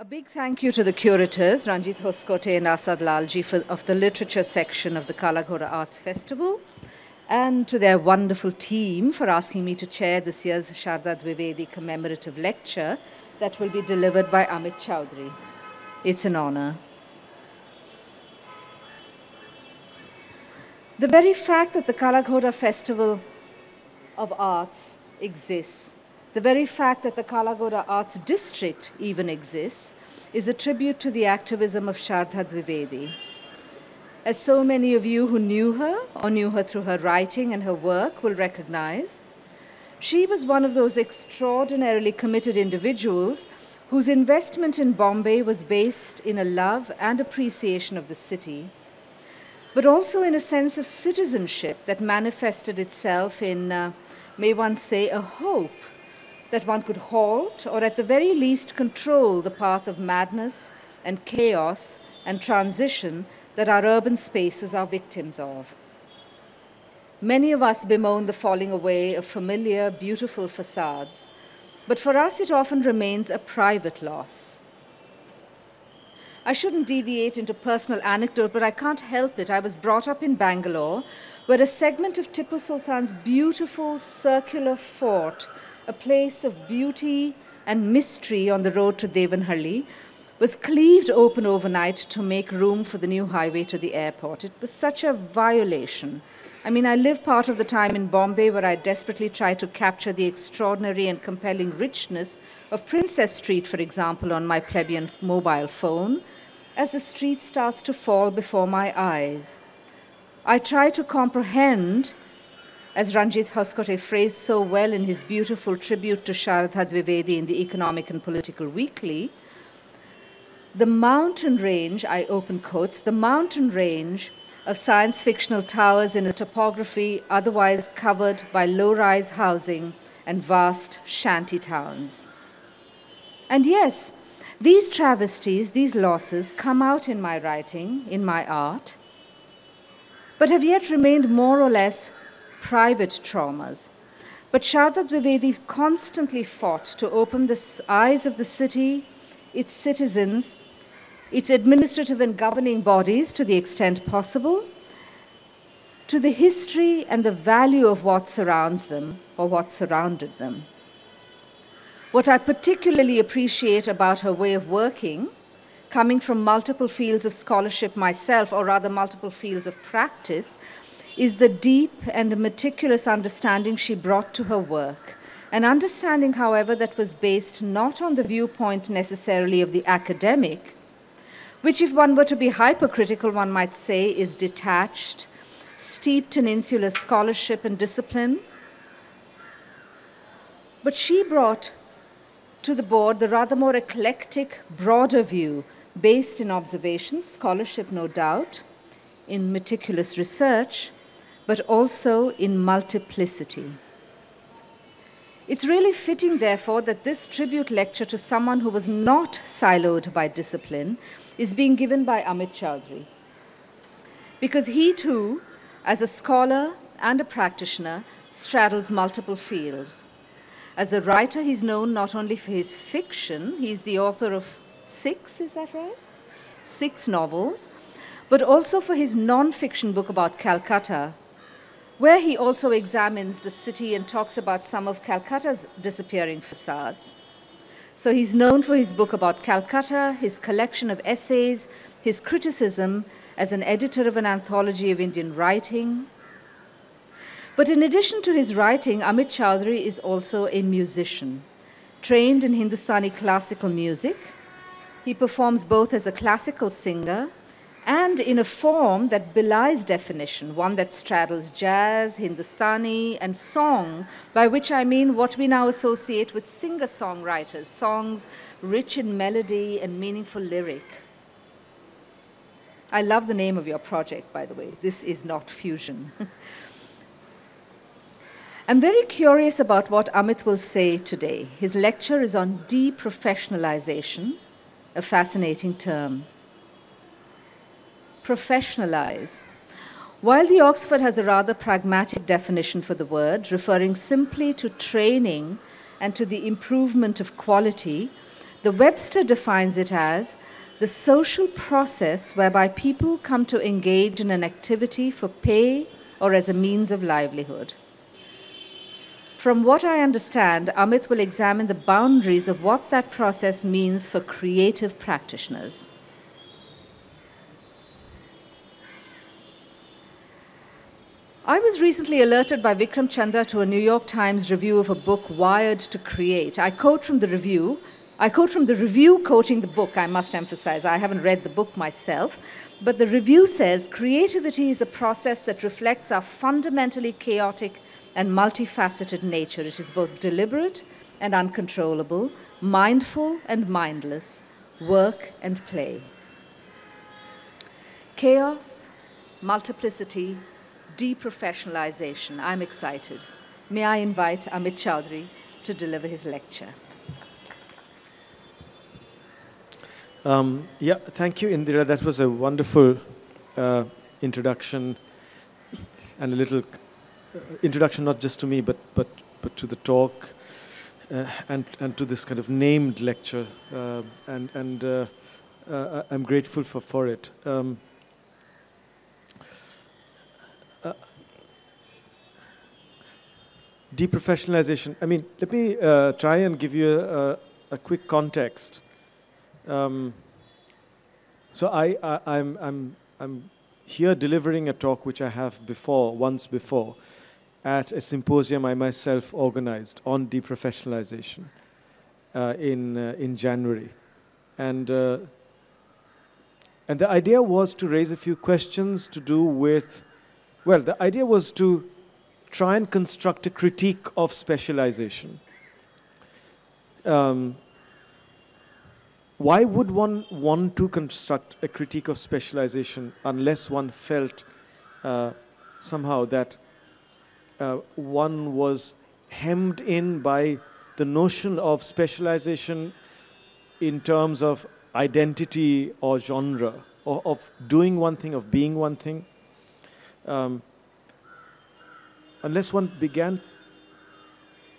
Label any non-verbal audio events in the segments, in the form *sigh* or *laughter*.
A big thank you to the curators, Ranjit Hoskote and Asad Lalji, for, of the literature section of the Kala Arts Festival, and to their wonderful team for asking me to chair this year's Sharada Dwivedi commemorative lecture that will be delivered by Amit Chaudhuri. It's an honor. The very fact that the Kala Festival of Arts exists the very fact that the Kala Ghoda Arts District even exists is a tribute to the activism of Sharada Dwivedi. As so many of you who knew her or knew her through her writing and her work will recognize, she was one of those extraordinarily committed individuals whose investment in Bombay was based in a love and appreciation of the city, but also in a sense of citizenship that manifested itself in, uh, may one say, a hope that one could halt or at the very least control the path of madness and chaos and transition that our urban spaces are victims of. Many of us bemoan the falling away of familiar, beautiful facades, but for us it often remains a private loss. I shouldn't deviate into personal anecdote, but I can't help it. I was brought up in Bangalore, where a segment of Tipu Sultan's beautiful circular fort a place of beauty and mystery on the road to Devanahalli, was cleaved open overnight to make room for the new highway to the airport. It was such a violation. I mean, I live part of the time in Bombay where I desperately try to capture the extraordinary and compelling richness of Princess Street, for example, on my plebeian mobile phone, as the street starts to fall before my eyes. I try to comprehend as Ranjit Hoskote phrased so well in his beautiful tribute to Sharada Dwivedi in the Economic and Political Weekly, the mountain range, I open quotes, the mountain range of science fictional towers in a topography otherwise covered by low rise housing and vast shanty towns. And yes, these travesties, these losses come out in my writing, in my art, but have yet remained more or less private traumas. But Sharada Dwivedi constantly fought to open the eyes of the city, its citizens, its administrative and governing bodies to the extent possible, to the history and the value of what surrounds them or what surrounded them. What I particularly appreciate about her way of working, coming from multiple fields of scholarship myself, or rather multiple fields of practice, is the deep and meticulous understanding she brought to her work. An understanding, however, that was based not on the viewpoint necessarily of the academic, which, if one were to be hypercritical, one might say is detached, steeped in insular scholarship and discipline. But she brought to the board the rather more eclectic, broader view based in observations, scholarship, no doubt, in meticulous research, but also in multiplicity. It's really fitting, therefore, that this tribute lecture to someone who was not siloed by discipline is being given by Amit Chaudhuri. Because he too, as a scholar and a practitioner, straddles multiple fields. As a writer, he's known not only for his fiction, he's the author of six, is that right? Six novels, but also for his non fiction book about Calcutta, where he also examines the city and talks about some of Calcutta's disappearing facades. So he's known for his book about Calcutta, his collection of essays, his criticism as an editor of an anthology of Indian writing. But in addition to his writing, Amit Chaudhuri is also a musician, trained in Hindustani classical music. He performs both as a classical singer and in a form that belies definition, one that straddles jazz, Hindustani, and song, by which I mean what we now associate with singer songwriters, songs rich in melody and meaningful lyric. I love the name of your project, by the way. This is not fusion. *laughs* I'm very curious about what Amit will say today. His lecture is on deprofessionalization, a fascinating term professionalize. While the Oxford has a rather pragmatic definition for the word, referring simply to training and to the improvement of quality, The Webster defines it as the social process whereby people come to engage in an activity for pay or as a means of livelihood. From what I understand, Amit will examine the boundaries of what that process means for creative practitioners. I was recently alerted by Vikram Chandra to a New York Times review of a book, Wired to Create. I quote from the review. I quote from the review quoting the book, I must emphasize. I haven't read the book myself. But the review says creativity is a process that reflects our fundamentally chaotic and multifaceted nature. It is both deliberate and uncontrollable, mindful and mindless, work and play. Chaos, multiplicity, deprofessionalization. I'm excited. May I invite Amit Chaudhuri to deliver his lecture. Um, yeah, thank you, Indira. That was a wonderful uh, introduction and a little uh, introduction, not just to me, but but but to the talk uh, and and to this kind of named lecture. Uh, and and uh, uh, I'm grateful for for it. Um, deprofessionalization. I mean, let me try and give you a, a quick context. Um, so I, I, I'm, I'm, I'm here delivering a talk which I have before, once before, at a symposium I myself organized on deprofessionalization uh, in, uh, in January. And, uh, and the idea was to raise a few questions to do with, well, the idea was to try and construct a critique of specialization. Um, why would one want to construct a critique of specialization unless one felt uh, somehow that uh, one was hemmed in by the notion of specialization in terms of identity or genre, or of doing one thing, of being one thing? Um, unless one began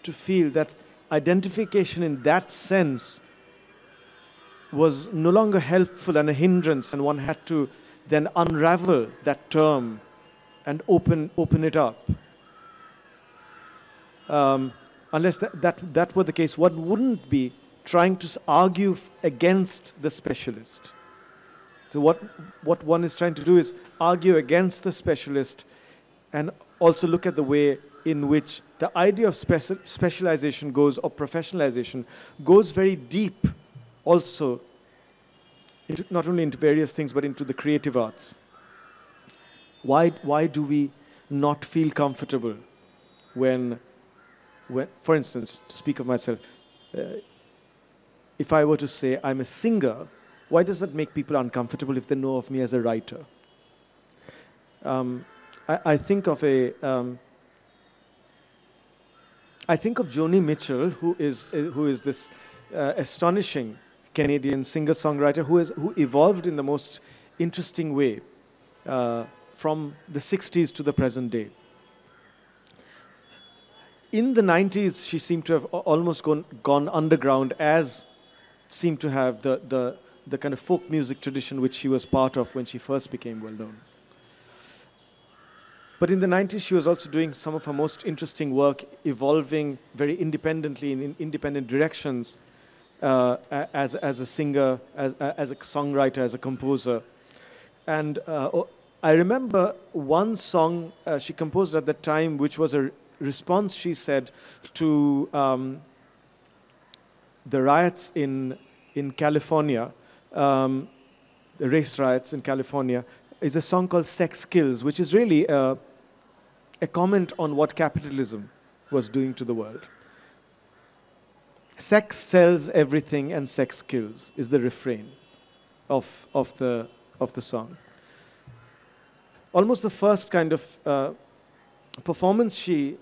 to feel that identification in that sense was no longer helpful and a hindrance, and one had to then unravel that term and open, open it up. Um, unless that, that, that were the case, one wouldn't be trying to argue against the specialist. So what, what one is trying to do is argue against the specialist and also look at the way in which the idea of speci specialization goes, or professionalization, goes very deep also into, not only into various things, but into the creative arts. Why, why do we not feel comfortable when, when, for instance, to speak of myself, uh, if I were to say I'm a singer, why does that make people uncomfortable if they know of me as a writer? Um, I, I, think of a, um, I think of Joni Mitchell, who is, who is this uh, astonishing Canadian singer-songwriter who, who evolved in the most interesting way uh, from the 60s to the present day. In the 90s, she seemed to have almost gone, gone underground, as seemed to have the, the, the kind of folk music tradition which she was part of when she first became well known. But in the 90s, she was also doing some of her most interesting work, evolving very independently in, in independent directions uh, as, as a singer, as, as a songwriter, as a composer. And uh, I remember one song uh, she composed at the time, which was a response, she said, to um, the riots in, in California, um, the race riots in California, is a song called Sex Kills, which is really a, a comment on what capitalism was doing to the world. Sex sells everything and sex kills is the refrain of, of, the, of the song. Almost the first kind of uh, performance she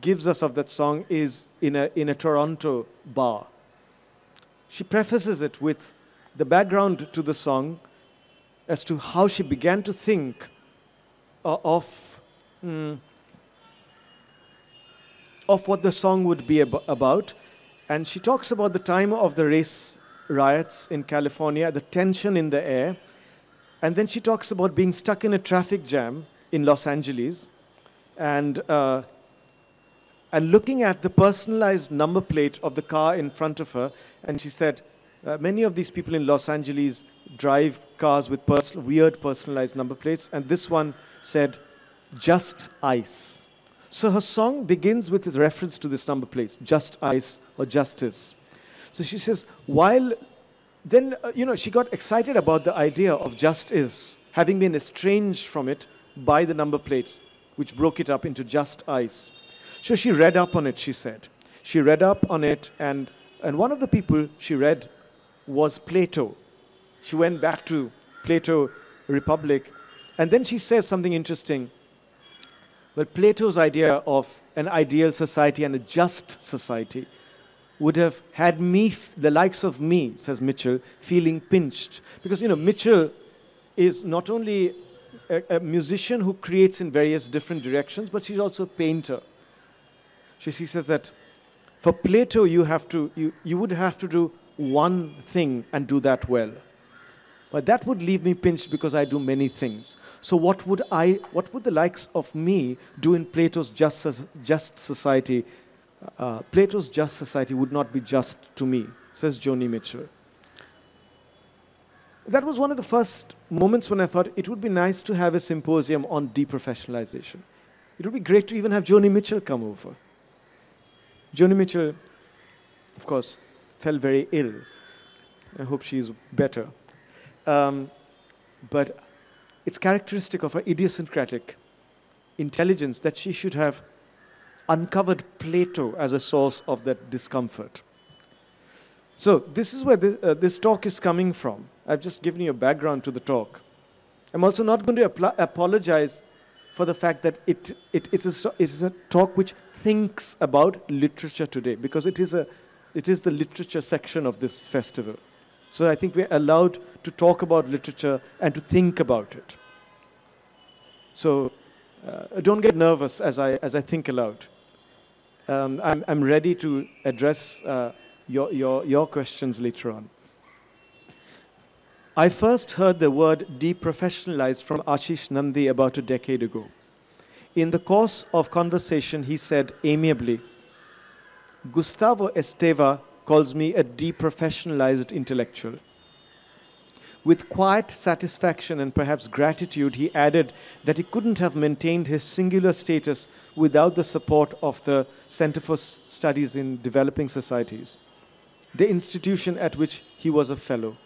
gives us of that song is in a, in a Toronto bar. She prefaces it with the background to the song as to how she began to think uh, of, mm, of what the song would be ab about and she talks about the time of the race riots in California, the tension in the air. And then she talks about being stuck in a traffic jam in Los Angeles and, uh, and looking at the personalized number plate of the car in front of her. And she said, uh, many of these people in Los Angeles drive cars with pers- weird personalized number plates, and this one said, Just Ice. So her song begins with a reference to this number plates, Just Ice or Justice. So she says, while then, uh, you know, she got excited about the idea of justice, having been estranged from it by the number plate, which broke it up into just ice. So she read up on it, she said. She read up on it, and, and one of the people she read was Plato. She went back to Plato Republic, and then she says something interesting. Well, Plato's idea of an ideal society and a just society would have had me, the likes of me, says Mitchell, feeling pinched. Because, you know, Mitchell is not only a, a musician who creates in various different directions, but she's also a painter. She, she says that for Plato, you, have to, you, you would have to do one thing and do that well. But that would leave me pinched because I do many things. So what would I, what would the likes of me do in Plato's just, just society? Uh, Plato's just society would not be just to me, says Joni Mitchell. That was one of the first moments when I thought it would be nice to have a symposium on deprofessionalization. It would be great to even have Joni Mitchell come over. Joni Mitchell, of course, fell very ill. I hope she's better. Um, but it's characteristic of her idiosyncratic intelligence that she should have uncovered Plato as a source of that discomfort. So, this is where this, uh, this talk is coming from. I've just given you a background to the talk. I'm also not going to apologize for the fact that it, it, it's, a, it's a talk which thinks about literature today, because it is, a, it is the literature section of this festival. So I think we're allowed to talk about literature and to think about it. So uh, don't get nervous as I, as I think aloud. Um, I'm, I'm ready to address uh, your, your, your questions later on. I first heard the word deprofessionalized from Ashish Nandy about a decade ago. In the course of conversation, he said amiably, Gustavo Esteva calls me a deprofessionalized intellectual. With quiet satisfaction and perhaps gratitude, he added that he couldn't have maintained his singular status without the support of the Center for Studies in Developing Societies, the institution at which he was a fellow.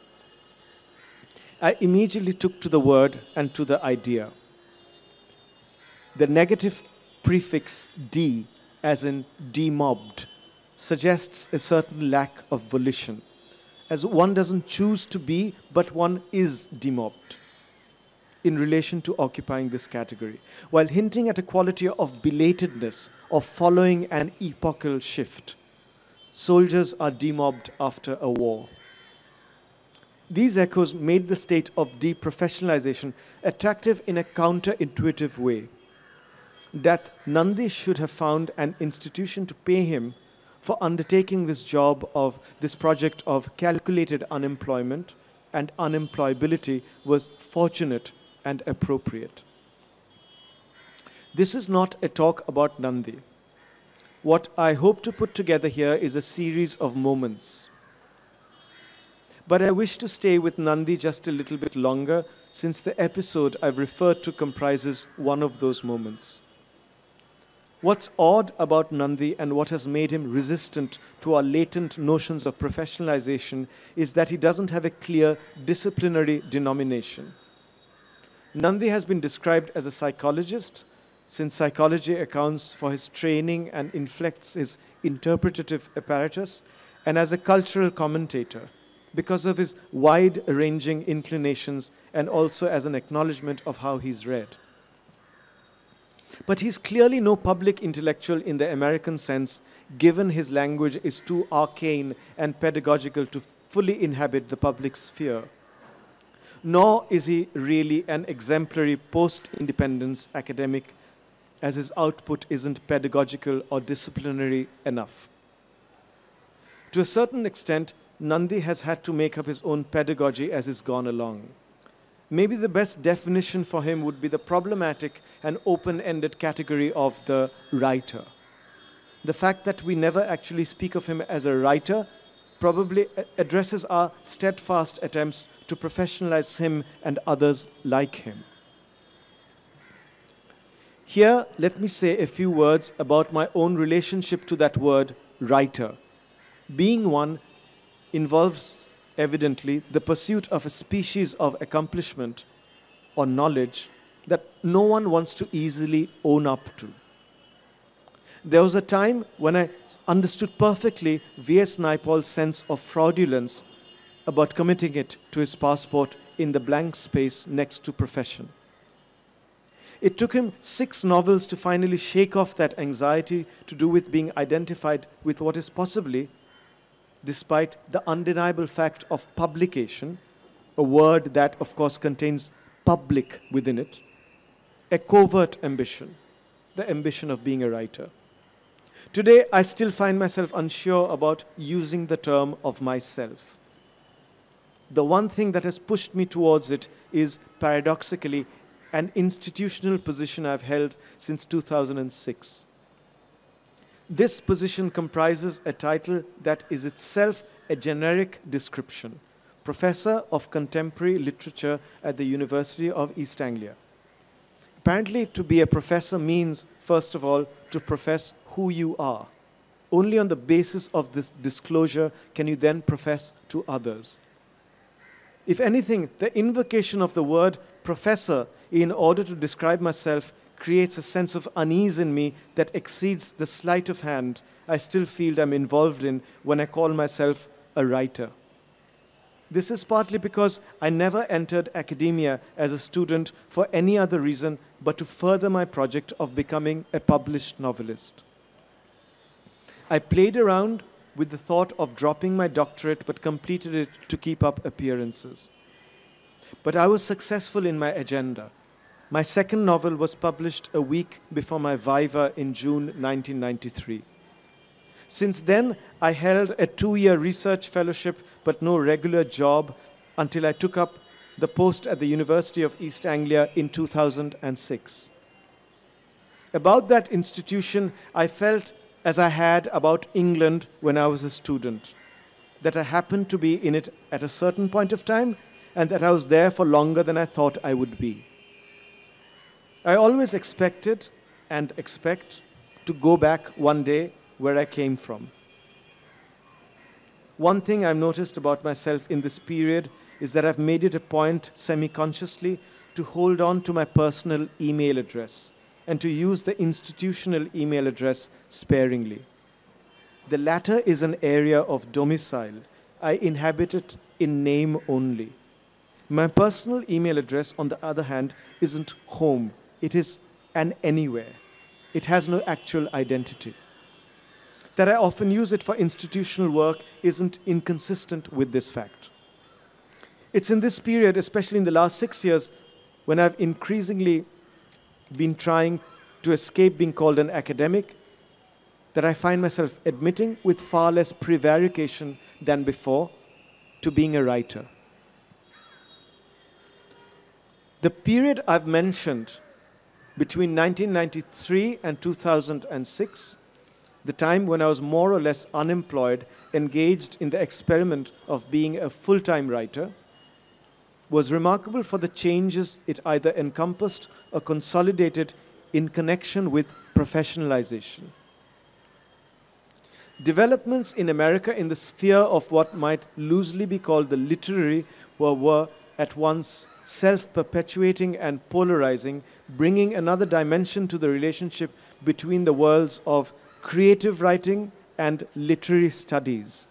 I immediately took to the word and to the idea. The negative prefix D, as in demobbed, suggests a certain lack of volition, as one doesn't choose to be, but one is demobbed in relation to occupying this category, while hinting at a quality of belatedness, of following an epochal shift. Soldiers are demobbed after a war. These echoes made the state of deprofessionalization attractive in a counterintuitive way. That Nandy should have found an institution to pay him for undertaking this job of this project of calculated unemployment and unemployability was fortunate and appropriate. This is not a talk about Nandy. What I hope to put together here is a series of moments. But I wish to stay with Nandy just a little bit longer since the episode I've referred to comprises one of those moments. What's odd about Nandy and what has made him resistant to our latent notions of professionalization is that he doesn't have a clear disciplinary denomination. Nandy has been described as a psychologist, since psychology accounts for his training and inflects his interpretative apparatus, and as a cultural commentator, because of his wide ranging inclinations and also as an acknowledgement of how he's read. But he's clearly no public intellectual in the American sense, given his language is too arcane and pedagogical to fully inhabit the public sphere. Nor is he really an exemplary post independence academic, as his output isn't pedagogical or disciplinary enough. To a certain extent, Nandy has had to make up his own pedagogy as he's gone along. Maybe the best definition for him would be the problematic and open ended category of the writer. The fact that we never actually speak of him as a writer probably addresses our steadfast attempts to professionalize him and others like him. Here, let me say a few words about my own relationship to that word, writer. Being one involves, evidently, the pursuit of a species of accomplishment or knowledge that no one wants to easily own up to. There was a time when I understood perfectly V.S. Naipaul's sense of fraudulence about committing it to his passport in the blank space next to profession. It took him six novels to finally shake off that anxiety to do with being identified with what is possibly, despite the undeniable fact of publication, a word that, of course, contains public within it, a covert ambition, the ambition of being a writer. Today, I still find myself unsure about using the term of myself. The one thing that has pushed me towards it is paradoxically an institutional position I've held since 2006. This position comprises a title that is itself a generic description Professor of Contemporary Literature at the University of East Anglia. Apparently, to be a professor means, first of all, to profess who you are. Only on the basis of this disclosure can you then profess to others. If anything, the invocation of the word professor in order to describe myself creates a sense of unease in me that exceeds the sleight of hand I still feel I'm involved in when I call myself a writer. This is partly because I never entered academia as a student for any other reason but to further my project of becoming a published novelist. I played around with the thought of dropping my doctorate but completed it to keep up appearances. But I was successful in my agenda. My second novel was published a week before my Viva in June 1993. Since then, I held a two year research fellowship but no regular job until I took up the post at the University of East Anglia in 2006. About that institution, I felt as I had about England when I was a student. That I happened to be in it at a certain point of time and that I was there for longer than I thought I would be. I always expected and expect to go back one day where I came from. One thing I've noticed about myself in this period is that I've made it a point semi consciously to hold on to my personal email address and to use the institutional email address sparingly. The latter is an area of domicile. I inhabit it in name only. My personal email address, on the other hand, isn't home, it is an anywhere. It has no actual identity. That I often use it for institutional work isn't inconsistent with this fact. It's in this period, especially in the last six years, when I've increasingly been trying to escape being called an academic that I find myself admitting with far less prevarication than before to being a writer. The period I've mentioned between 1993 and 2006, the time when I was more or less unemployed, engaged in the experiment of being a full time writer, was remarkable for the changes it either encompassed or consolidated in connection with professionalization. Developments in America in the sphere of what might loosely be called the literary were, were at once self perpetuating and polarizing, bringing another dimension to the relationship between the worlds of creative writing and literary studies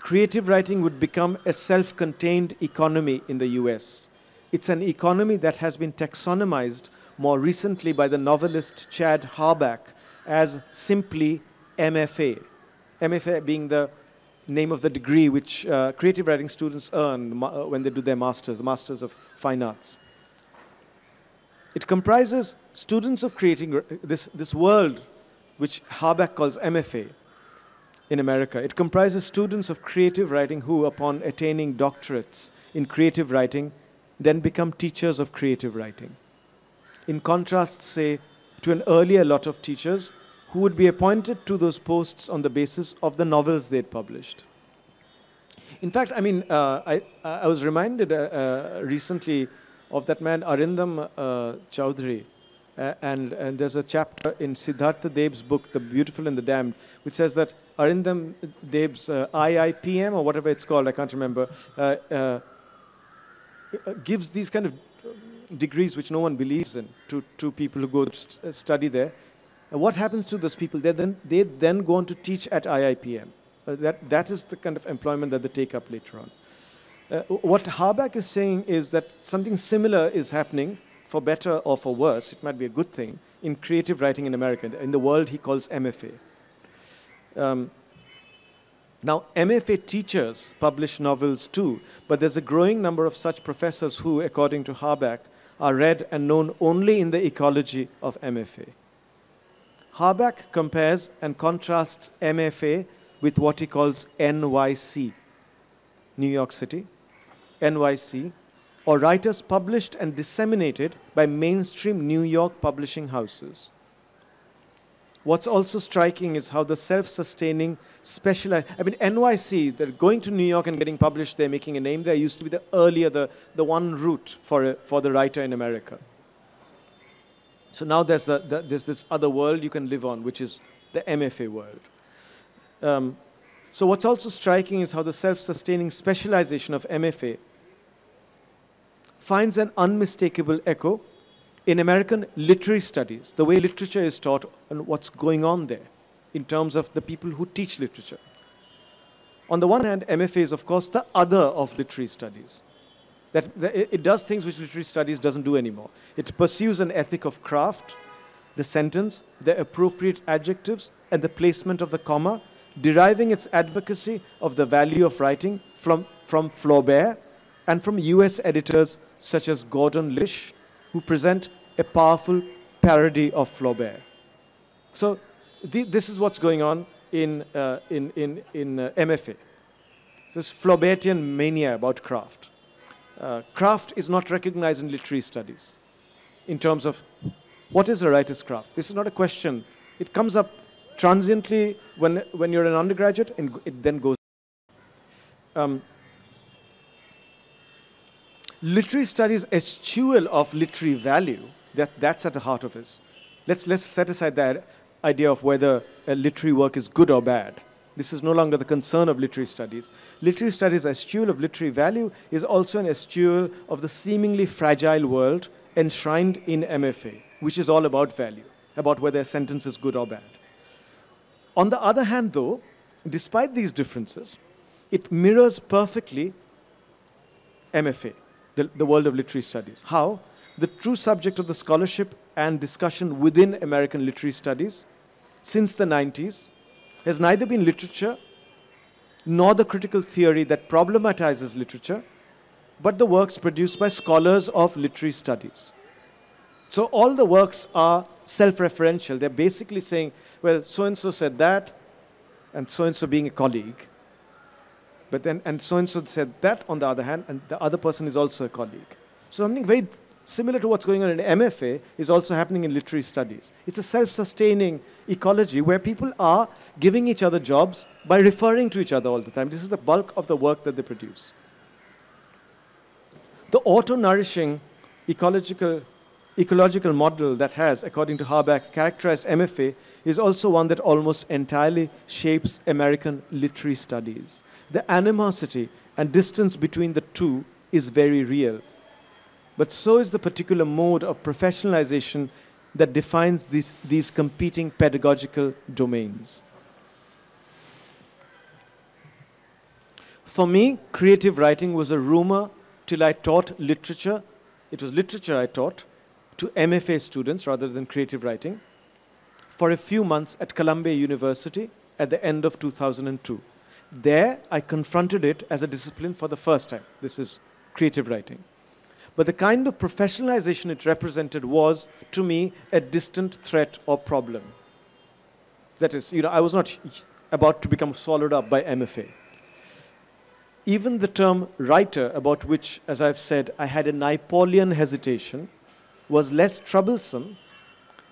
creative writing would become a self contained economy in the US. It's an economy that has been taxonomized more recently by the novelist Chad Harbach as simply MFA. MFA being the name of the degree which uh, creative writing students earn uh, when they do their masters, masters of fine arts. It comprises students of creating this, this world which Harbach calls MFA in America. It comprises students of creative writing who, upon attaining doctorates in creative writing, then become teachers of creative writing. In contrast, say, to an earlier lot of teachers who would be appointed to those posts on the basis of the novels they'd published. In fact, I mean, uh, I, I was reminded uh, uh, recently of that man Arindam uh, Chaudhuri, uh, and, and there's a chapter in Siddhartha Deb's book, The Beautiful and the Damned, which says that Arindam Deb's uh, IIPM, or whatever it's called, I can't remember, gives these kind of degrees which no one believes in to, to people who go to st study there. And what happens to those people? They then, they then go on to teach at IIPM. Uh, that, that is the kind of employment that they take up later on. Uh, what Harbach is saying is that something similar is happening, for better or for worse, it might be a good thing, in creative writing in America. In the world, he calls MFA. Um, now, MFA teachers publish novels too, but there's a growing number of such professors who, according to Harbach, are read and known only in the ecology of MFA. Harbach compares and contrasts MFA with what he calls NYC, New York City, NYC, or writers published and disseminated by mainstream New York publishing houses. What's also striking is how the self-sustaining specialized, I mean, NYC, they're going to New York and getting published, they're making a name there, used to be the earlier, the, the one route for, a, for the writer in America. So now there's, the, the, there's this other world you can live on, which is the MFA world. Um, so what's also striking is how the self-sustaining specialization of MFA finds an unmistakable echo in American literary studies, the way literature is taught and what's going on there in terms of the people who teach literature. On the one hand, MFA is, of course, the other of literary studies. That, it does things which literary studies doesn't do anymore. It pursues an ethic of craft, the sentence, the appropriate adjectives, and the placement of the comma, deriving its advocacy of the value of writing from, from Flaubert and from US editors such as Gordon Lish, who present a powerful parody of Flaubert. So the, this is what's going on in, uh, in, in, in uh, MFA. This Flaubertian mania about craft. Uh, craft is not recognized in literary studies in terms of what is a writer's craft. This is not a question. It comes up transiently when, when you're an undergraduate and it then goes. Um, literary studies eschew of literary value, that, that's at the heart of this. Let's, let's set aside that idea of whether a literary work is good or bad. This is no longer the concern of literary studies. Literary studies eschew of literary value is also an eschew of the seemingly fragile world enshrined in MFA, which is all about value, about whether a sentence is good or bad. On the other hand, though, despite these differences, it mirrors perfectly MFA the, the world of literary studies. How? The true subject of the scholarship and discussion within American literary studies since the 90s has neither been literature nor the critical theory that problematizes literature, but the works produced by scholars of literary studies. So all the works are self-referential. They're basically saying, well, so-and-so said that, and so-and-so being a colleague, but then, and so-and-so said that on the other hand, and the other person is also a colleague. So something very similar to what's going on in MFA is also happening in literary studies. It's a self-sustaining ecology where people are giving each other jobs by referring to each other all the time. This is the bulk of the work that they produce. The auto-nourishing ecological, ecological model that has, according to Harbach, characterized MFA is also one that almost entirely shapes American literary studies the animosity and distance between the two is very real. But so is the particular mode of professionalization that defines these, these competing pedagogical domains. For me, creative writing was a rumor till I taught literature. It was literature I taught to MFA students rather than creative writing for a few months at Columbia University at the end of 2002. There, I confronted it as a discipline for the first time. This is creative writing. But the kind of professionalization it represented was, to me, a distant threat or problem. That is, you know, I was not about to become swallowed up by MFA. Even the term writer, about which, as I've said, I had a Naipaulian hesitation, was less troublesome,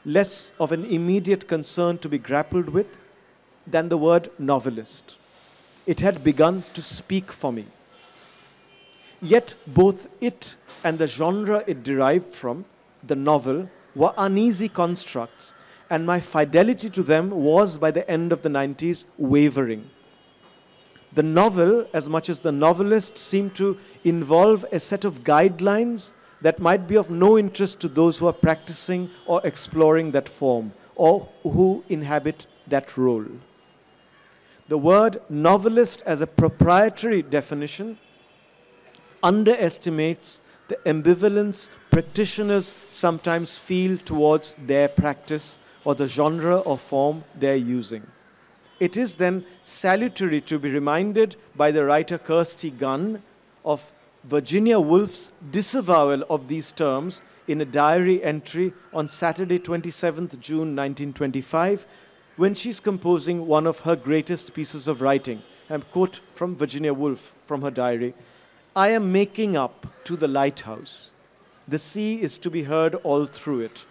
less of an immediate concern to be grappled with than the word novelist. It had begun to speak for me. Yet both it and the genre it derived from, the novel, were uneasy constructs, and my fidelity to them was, by the end of the 90s, wavering. The novel, as much as the novelist, seemed to involve a set of guidelines that might be of no interest to those who are practicing or exploring that form or who inhabit that role. The word novelist, as a proprietary definition, underestimates the ambivalence practitioners sometimes feel towards their practice or the genre or form they're using. It is then salutary to be reminded by the writer Kirsty Gunn of Virginia Woolf's disavowal of these terms in a diary entry on Saturday, 27th June 1925, when she's composing one of her greatest pieces of writing. I'm quote from Virginia Woolf from her diary. I am making up to the lighthouse. The sea is to be heard all through it.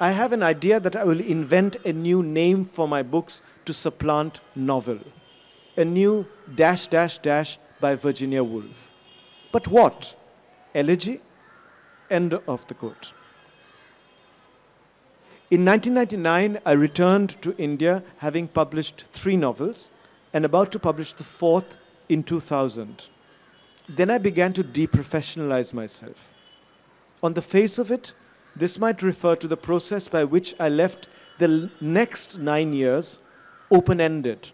I have an idea that I will invent a new name for my books to supplant novel. A new dash dash dash by Virginia Woolf. But what? Elegy? End of the quote. In 1999, I returned to India having published three novels and about to publish the fourth in 2000 then I began to deprofessionalize myself. On the face of it, this might refer to the process by which I left the next nine years open ended,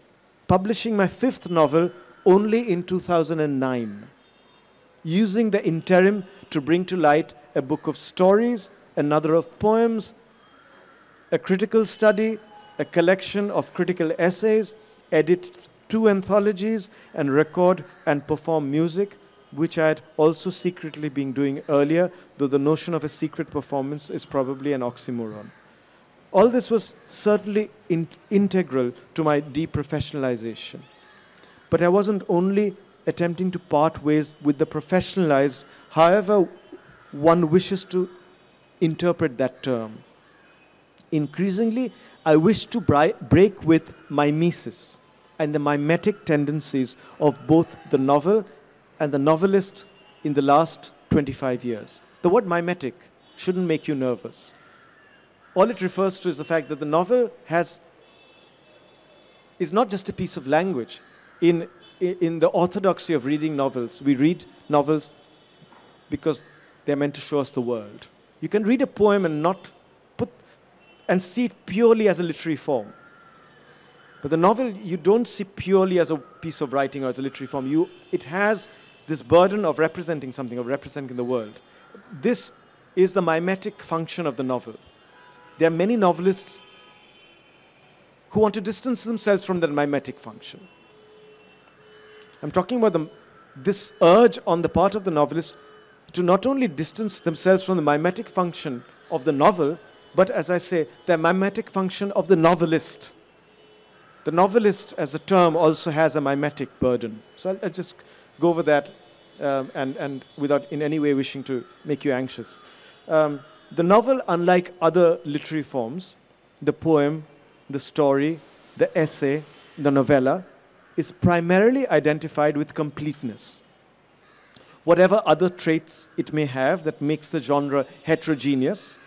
publishing my fifth novel only in 2009, using the interim to bring to light a book of stories, another of poems, a critical study, a collection of critical essays, edit two anthologies, and record and perform music which I had also secretly been doing earlier, though the notion of a secret performance is probably an oxymoron. All this was certainly in integral to my deprofessionalization. But I wasn't only attempting to part ways with the professionalized, however one wishes to interpret that term. Increasingly, I wish to break with mimesis and the mimetic tendencies of both the novel and the novelist in the last 25 years. The word mimetic shouldn't make you nervous. All it refers to is the fact that the novel has is not just a piece of language. In, in the orthodoxy of reading novels, we read novels because they're meant to show us the world. You can read a poem and not put and see it purely as a literary form. But the novel, you don't see purely as a piece of writing or as a literary form. You, it has this burden of representing something, of representing the world. This is the mimetic function of the novel. There are many novelists who want to distance themselves from that mimetic function. I'm talking about the, this urge on the part of the novelist to not only distance themselves from the mimetic function of the novel, but as I say, the mimetic function of the novelist. The novelist, as a term, also has a mimetic burden. So I'll, I'll just go over that um, and, and without in any way wishing to make you anxious. Um, the novel, unlike other literary forms, the poem, the story, the essay, the novella, is primarily identified with completeness. Whatever other traits it may have that makes the genre heterogeneous,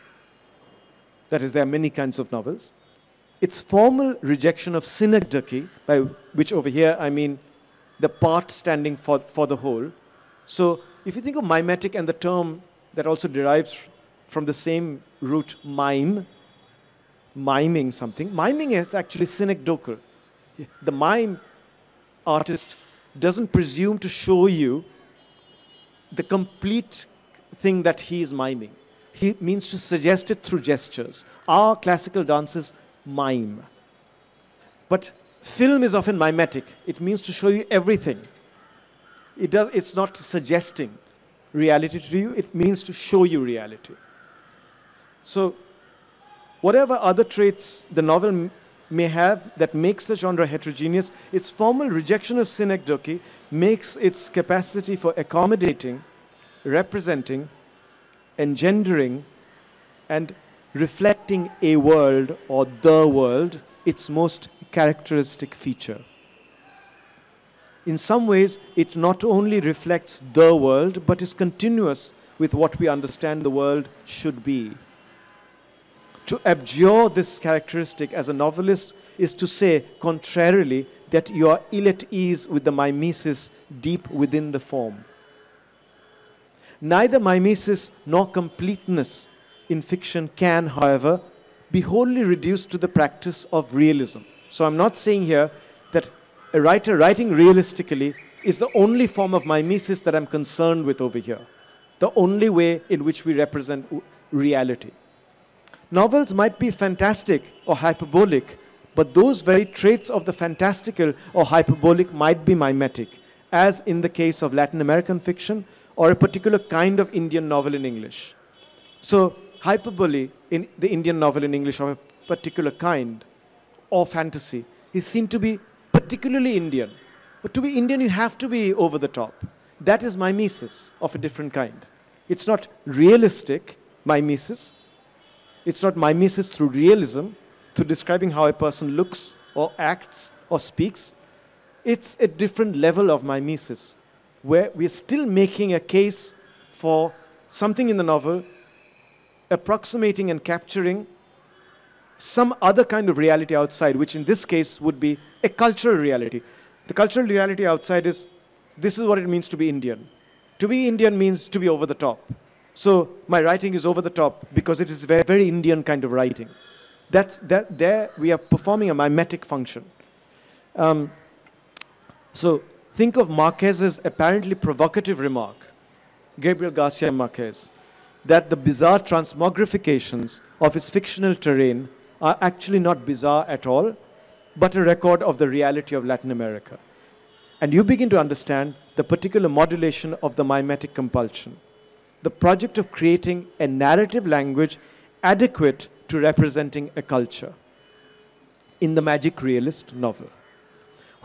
that is, there are many kinds of novels, its formal rejection of synecdoche, by which over here I mean the part standing for, for the whole. So if you think of mimetic and the term that also derives from the same root mime, miming something, miming is actually synecdochal. The mime artist doesn't presume to show you the complete thing that he is miming. He means to suggest it through gestures. Our classical dances mime. But Film is often mimetic. It means to show you everything. It does, it's not suggesting reality to you, it means to show you reality. So, whatever other traits the novel may have that makes the genre heterogeneous, its formal rejection of synecdoche makes its capacity for accommodating, representing, engendering, and reflecting a world or the world its most characteristic feature. In some ways, it not only reflects the world, but is continuous with what we understand the world should be. To abjure this characteristic as a novelist is to say, contrarily, that you are ill at ease with the mimesis deep within the form. Neither mimesis nor completeness in fiction can, however, be wholly reduced to the practice of realism. So I'm not saying here that a writer writing realistically is the only form of mimesis that I'm concerned with over here, the only way in which we represent reality. Novels might be fantastic or hyperbolic, but those very traits of the fantastical or hyperbolic might be mimetic, as in the case of Latin American fiction or a particular kind of Indian novel in English. So hyperbole in the Indian novel in English of a particular kind or fantasy is seen to be particularly Indian. But to be Indian, you have to be over the top. That is mimesis of a different kind. It's not realistic mimesis. It's not mimesis through realism, through describing how a person looks or acts or speaks. It's a different level of mimesis where we're still making a case for something in the novel approximating and capturing some other kind of reality outside, which in this case would be a cultural reality. The cultural reality outside is this is what it means to be Indian. To be Indian means to be over the top. So my writing is over the top because it is very, very Indian kind of writing. That's that there we are performing a mimetic function. Um, so think of Marquez's apparently provocative remark, Gabriel Garcia Marquez, that the bizarre transmogrifications of his fictional terrain are actually not bizarre at all, but a record of the reality of Latin America. And you begin to understand the particular modulation of the mimetic compulsion, the project of creating a narrative language adequate to representing a culture in the magic realist novel.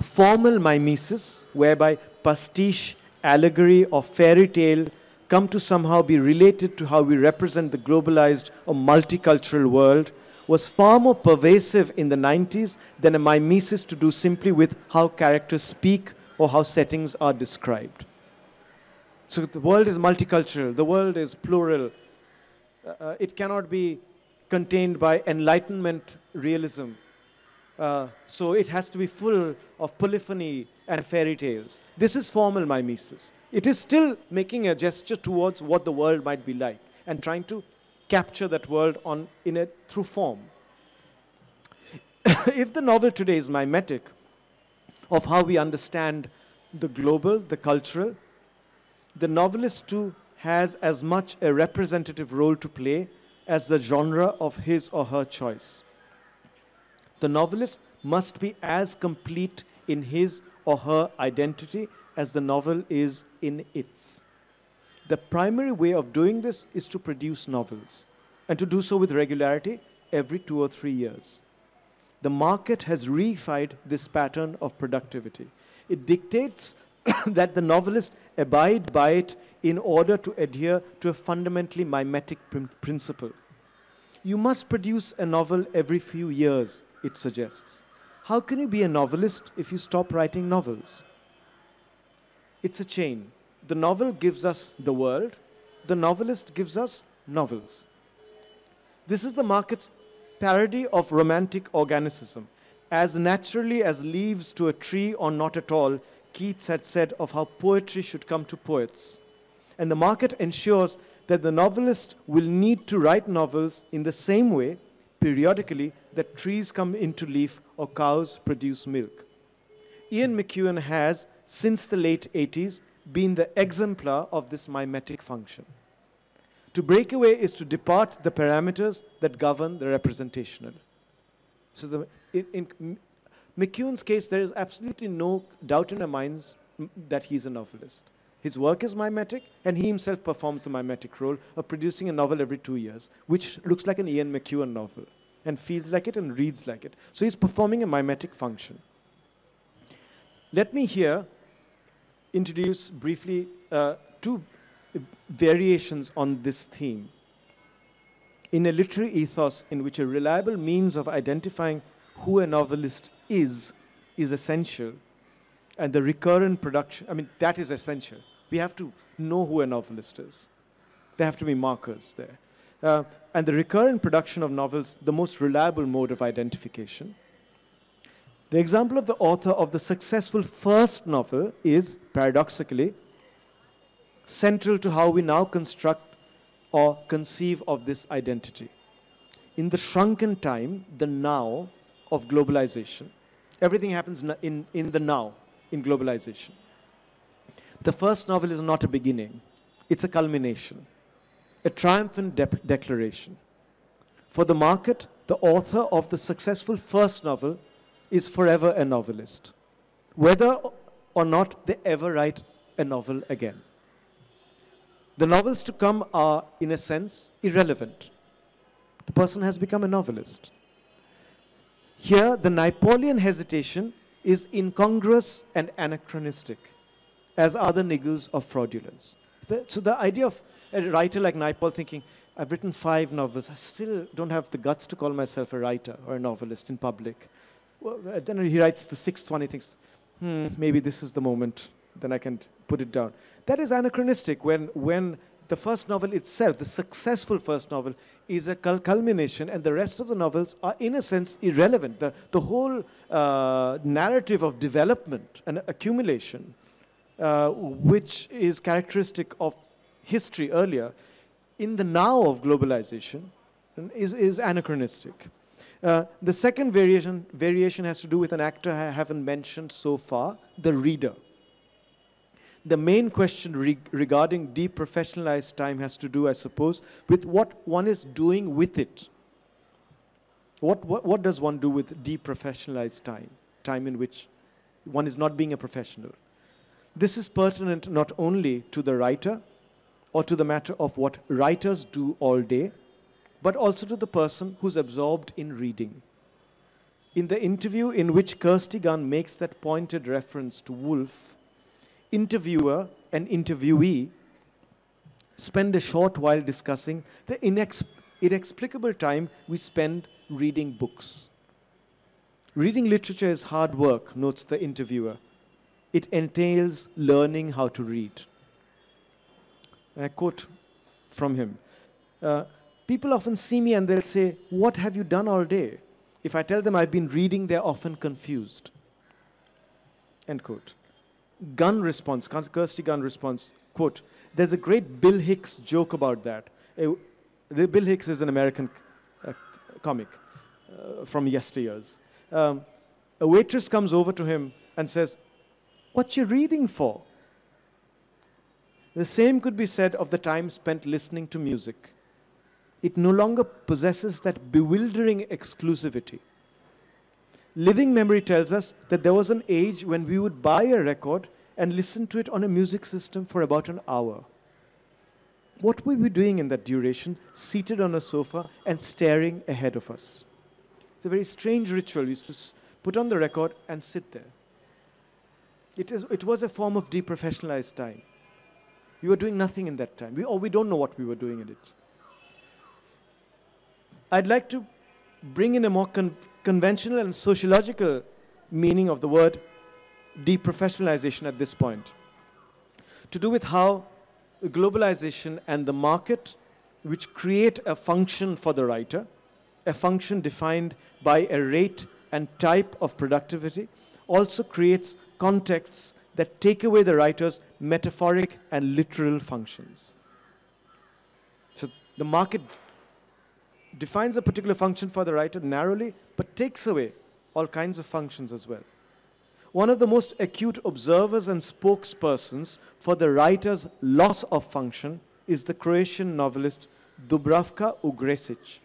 Formal mimesis, whereby pastiche, allegory, or fairy tale come to somehow be related to how we represent the globalized or multicultural world was far more pervasive in the 90s than a mimesis to do simply with how characters speak or how settings are described. So the world is multicultural, the world is plural. Uh, uh it cannot be contained by enlightenment realism. Uh, so it has to be full of polyphony and fairy tales. This is formal mimesis. It is still making a gesture towards what the world might be like and trying to capture that world on, in a, through form. *coughs* if the novel today is mimetic of how we understand the global, the cultural, the novelist too has as much a representative role to play as the genre of his or her choice. The novelist must be as complete in his or her identity as the novel is in its. The primary way of doing this is to produce novels, and to do so with regularity every two or three years. The market has reified this pattern of productivity. It dictates *coughs* that the novelist abide by it in order to adhere to a fundamentally mimetic pr principle. You must produce a novel every few years, it suggests. How can you be a novelist if you stop writing novels? It's a chain. The novel gives us the world, the novelist gives us novels. This is the market's parody of romantic organicism. As naturally as leaves to a tree or not at all, Keats had said of how poetry should come to poets. And the market ensures that the novelist will need to write novels in the same way, periodically, that trees come into leaf or cows produce milk. Ian McEwan has, since the late 80s, been the exemplar of this mimetic function. To break away is to depart the parameters that govern the representational. So the, in, in McEwan's case, there is absolutely no doubt in our minds that he's a novelist. His work is mimetic, and he himself performs the mimetic role of producing a novel every two years, which looks like an Ian McEwan novel. and feels like it and reads like it. So he's performing a mimetic function. Let me here introduce briefly uh, two variations on this theme. In a literary ethos in which a reliable means of identifying who a novelist is is essential, and the recurrent production, I mean, that is essential. We have to know who a novelist is. There have to be markers there. Uh, and the recurrent production of novels, the most reliable mode of identification. The example of the author of the successful first novel is, paradoxically, central to how we now construct or conceive of this identity. In the shrunken time, the now of globalization, everything happens in, in the now, in globalization. The first novel is not a beginning, it's a culmination, a triumphant de declaration. For the market, the author of the successful first novel is forever a novelist, whether or not they ever write a novel again. The novels to come are, in a sense, irrelevant. The person has become a novelist. Here, the Naipaulian hesitation is incongruous and anachronistic, as are the niggles of fraudulence. The, so the idea of a writer like Naipaul thinking, I've written five novels, I still don't have the guts to call myself a writer or a novelist in public. Well, then he writes the sixth one, he thinks, hmm, maybe this is the moment, then I can put it down. That is anachronistic when, when the first novel itself, the successful first novel, is a culmination, and the rest of the novels are, in a sense, irrelevant. The, the whole uh, narrative of development and accumulation, uh, which is characteristic of history earlier, in the now of globalization, is, is anachronistic. Uh, the second variation, variation has to do with an actor I haven't mentioned so far, the reader the main question re regarding deprofessionalized time has to do, I suppose, with what one is doing with it. What, what, what does one do with deprofessionalized time? Time in which one is not being a professional. This is pertinent not only to the writer or to the matter of what writers do all day, but also to the person who's absorbed in reading. In the interview in which Kirsty Gunn makes that pointed reference to Woolf, interviewer and interviewee spend a short while discussing the inex inexplicable time we spend reading books. Reading literature is hard work, notes the interviewer. It entails learning how to read. I quote from him uh, People often see me and they'll say, What have you done all day? If I tell them I've been reading, they're often confused. End quote. Gunn response, Kirsty Gunn response, quote, there's a great Bill Hicks joke about that. Bill Hicks is an American uh, comic uh, from yesteryears. Um, a waitress comes over to him and says, what you reading for? The same could be said of the time spent listening to music. It no longer possesses that bewildering exclusivity living memory tells us that there was an age when we would buy a record and listen to it on a music system for about an hour. What were we doing in that duration, seated on a sofa and staring ahead of us? It's a very strange ritual. We used to put on the record and sit there. It, is, it was a form of deprofessionalized time. We were doing nothing in that time, we, or we don't know what we were doing in it. I'd like to bring in a more con conventional and sociological meaning of the word deprofessionalization at this point, to do with how globalization and the market, which create a function for the writer, a function defined by a rate and type of productivity, also creates contexts that take away the writer's metaphoric and literal functions. So the market defines a particular function for the writer narrowly, but takes away all kinds of functions as well. One of the most acute observers and spokespersons for the writer's loss of function is the Croatian novelist Dubravka Ugresic.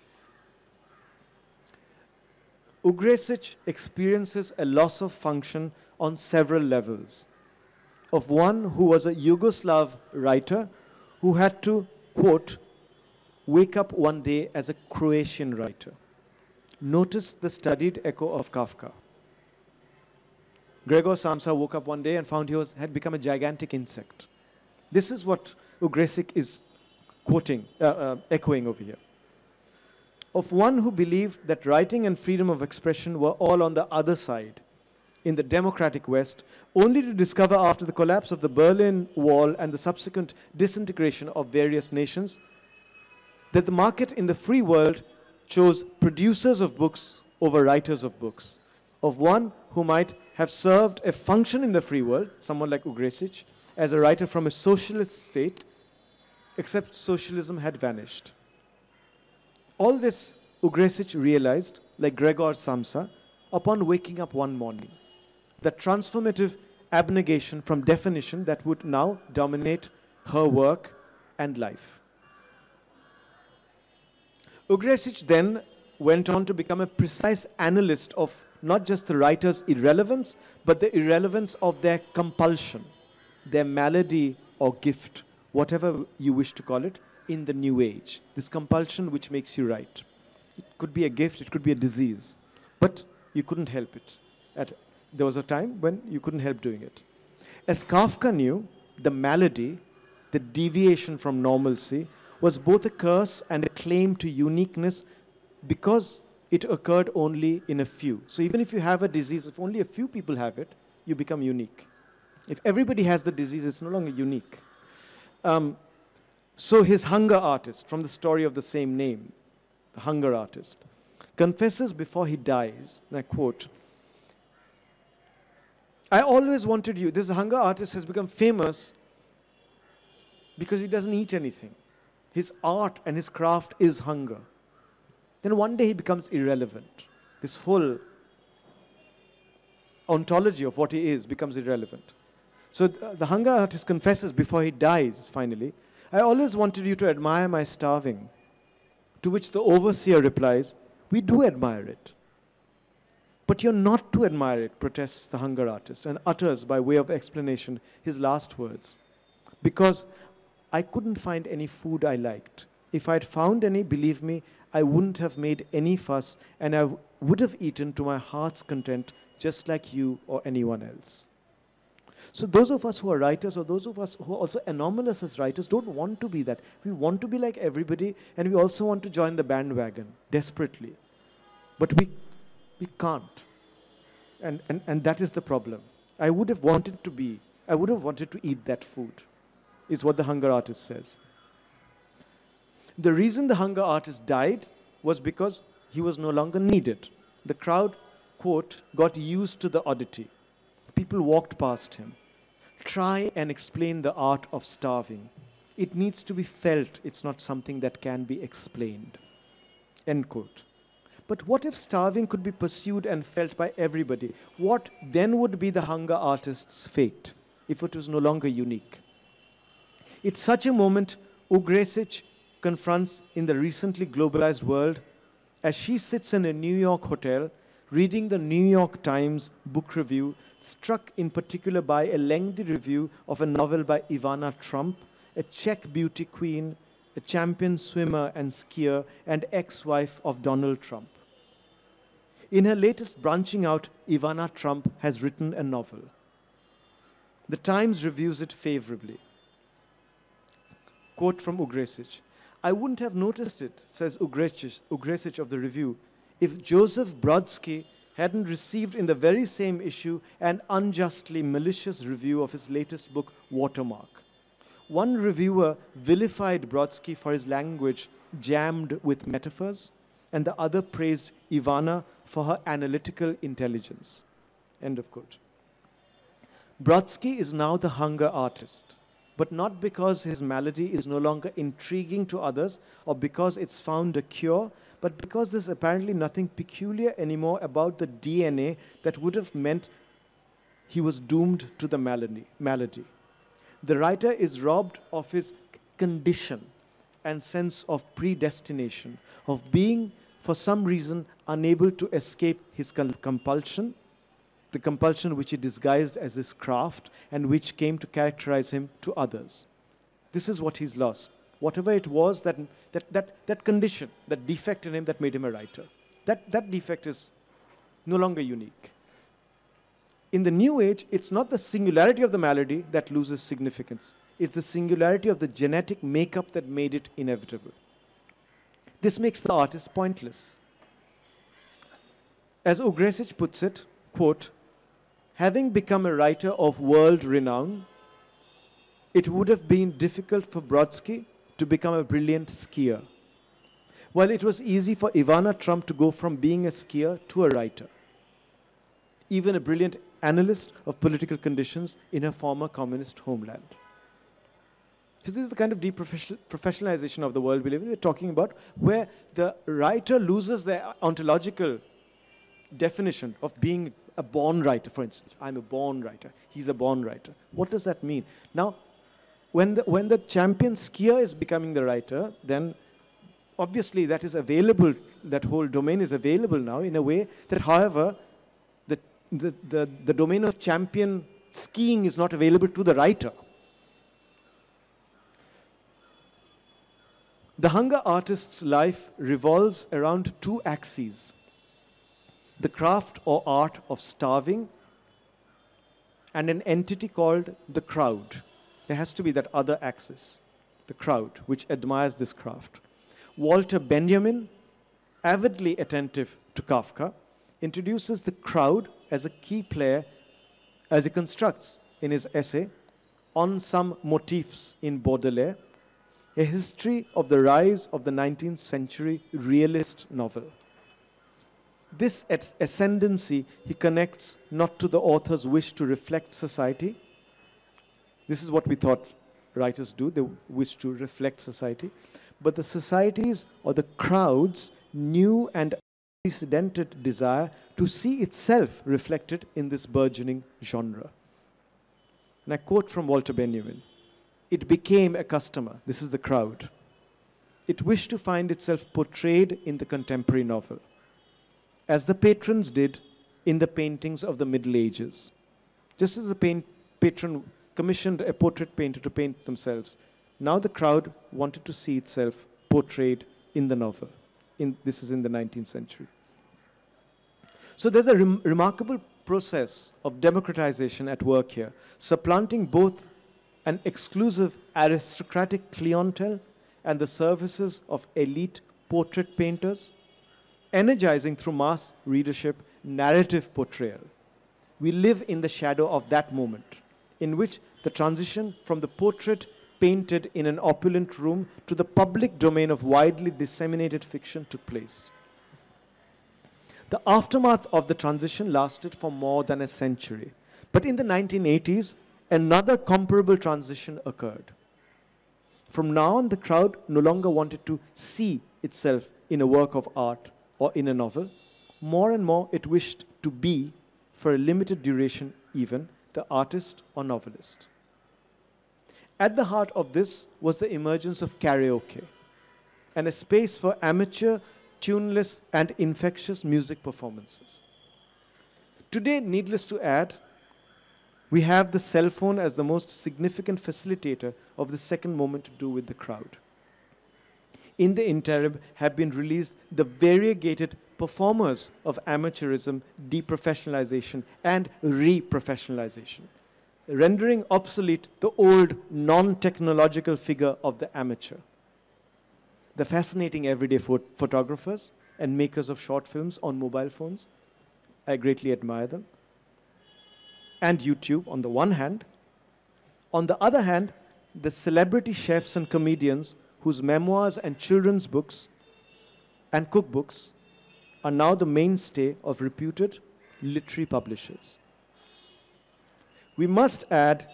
Ugresic experiences a loss of function on several levels. Of one who was a Yugoslav writer who had to, quote, wake up one day as a Croatian writer. Notice the studied echo of Kafka. Gregor Samsa woke up one day and found he was, had become a gigantic insect. This is what Ugresic is quoting, uh, uh, echoing over here. Of one who believed that writing and freedom of expression were all on the other side in the democratic West, only to discover after the collapse of the Berlin Wall and the subsequent disintegration of various nations that the market in the free world chose producers of books over writers of books, of one who might have served a function in the free world, someone like Ugresic, as a writer from a socialist state, except socialism had vanished. All this Ugresic realized, like Gregor Samsa, upon waking up one morning. The transformative abnegation from definition that would now dominate her work and life. Ugresic then went on to become a precise analyst of not just the writer's irrelevance, but the irrelevance of their compulsion, their malady or gift, whatever you wish to call it, in the new age. This compulsion which makes you write. It could be a gift, it could be a disease, but you couldn't help it. At, there was a time when you couldn't help doing it. As Kafka knew, the malady, the deviation from normalcy, was both a curse and a claim to uniqueness because it occurred only in a few. So even if you have a disease, if only a few people have it, you become unique. If everybody has the disease, it's no longer unique. Um, so his hunger artist, from the story of the same name, the hunger artist, confesses before he dies, and I quote, I always wanted you, this hunger artist has become famous because he doesn't eat anything. His art and his craft is hunger then one day he becomes irrelevant. This whole ontology of what he is becomes irrelevant. So the hunger artist confesses before he dies, finally, I always wanted you to admire my starving. To which the overseer replies, We do admire it. But you're not to admire it, protests the hunger artist, and utters, by way of explanation, his last words. Because I couldn't find any food I liked. If I'd found any, believe me, I wouldn't have made any fuss and I would have eaten to my heart's content just like you or anyone else. So, those of us who are writers, or those of us who are also anomalous as writers, don't want to be that. We want to be like everybody, and we also want to join the bandwagon desperately. But we, we can't. And, and, and that is the problem. I would have wanted to be, I would have wanted to eat that food, is what the hunger artist says. The reason the hunger artist died was because he was no longer needed. The crowd, quote, got used to the oddity. People walked past him. Try and explain the art of starving. It needs to be felt, it's not something that can be explained. End quote. But what if starving could be pursued and felt by everybody? What then would be the hunger artist's fate if it was no longer unique? It's such a moment Ugresic confronts in the recently globalized world as she sits in a New York hotel reading the New York Times book review, struck in particular by a lengthy review of a novel by Ivana Trump, a Czech beauty queen, a champion swimmer and skier, and ex wife of Donald Trump. In her latest branching out, Ivana Trump has written a novel. The Times reviews it favorably. Quote from Ugresic I wouldn't have noticed it, says Ugresic, of the review, if Joseph Brodsky hadn't received in the very same issue an unjustly malicious review of his latest book, Watermark. One reviewer vilified Brodsky for his language jammed with metaphors, and the other praised Ivana for her analytical intelligence. End of quote. Brodsky is now the hunger artist but not because his malady is no longer intriguing to others or because it's found a cure, but because there's apparently nothing peculiar anymore about the DNA that would have meant he was doomed to the malady. malady. The writer is robbed of his condition and sense of predestination, of being, for some reason, unable to escape his compulsion the compulsion which he disguised as his craft and which came to characterize him to others. This is what he's lost. Whatever it was, that, that, that, that condition, that defect in him that made him a writer. That, that defect is no longer unique. In the new age, it's not the singularity of the malady that loses significance. It's the singularity of the genetic makeup that made it inevitable. This makes the artist pointless. As Ugresic puts it, quote, having become a writer of world renown, it would have been difficult for Brodsky to become a brilliant skier. While it was easy for Ivana Trump to go from being a skier to a writer, even a brilliant analyst of political conditions in her former communist homeland. So this is the kind of deprofessionalization of the world we live in. We're talking about where the writer loses their ontological definition of being a born writer, for instance. I'm a born writer. He's a born writer. What does that mean? Now, when the, when the champion skier is becoming the writer, then obviously that is available, that whole domain is available now in a way that, however, the, the, the, the domain of champion skiing is not available to the writer. The hunger artist's life revolves around two axes the craft or art of starving and an entity called the crowd. There has to be that other axis, the crowd, which admires this craft. Walter Benjamin, avidly attentive to Kafka, introduces the crowd as a key player as he constructs in his essay on some motifs in Baudelaire, a history of the rise of the 19th century realist novel. This ascendancy he connects not to the author's wish to reflect society. This is what we thought writers do, they wish to reflect society. But the societies or the crowd's new and unprecedented desire to see itself reflected in this burgeoning genre. And I quote from Walter Benjamin It became a customer, this is the crowd. It wished to find itself portrayed in the contemporary novel, as the patrons did in the paintings of the Middle Ages. Just as the paint, patron commissioned a portrait painter to paint themselves, now the crowd wanted to see itself portrayed in the novel. In, this is in the 19th century. So there's a rem remarkable process of democratization at work here, supplanting both an exclusive aristocratic clientele and the services of elite portrait painters, energizing through mass readership narrative portrayal. We live in the shadow of that moment in which the transition from the portrait painted in an opulent room to the public domain of widely disseminated fiction took place. The aftermath of the transition lasted for more than a century. But in the 1980s, another comparable transition occurred. From now on, the crowd no longer wanted to see itself in a work of art or in a novel. More and more, it wished to be, for a limited duration even, the artist or novelist. At the heart of this was the emergence of karaoke and a space for amateur, tuneless, and infectious music performances. Today, needless to add, we have the cell phone as the most significant facilitator of the second moment to do with the crowd. In the interim have been released the variegated performers of amateurism, deprofessionalization, and reprofessionalization rendering obsolete the old non-technological figure of the amateur. The fascinating everyday photographers and makers of short films on mobile phones, I greatly admire them. And YouTube on the one hand. On the other hand, the celebrity chefs and comedians whose memoirs and children's books and cookbooks are now the mainstay of reputed literary publishers. We must add,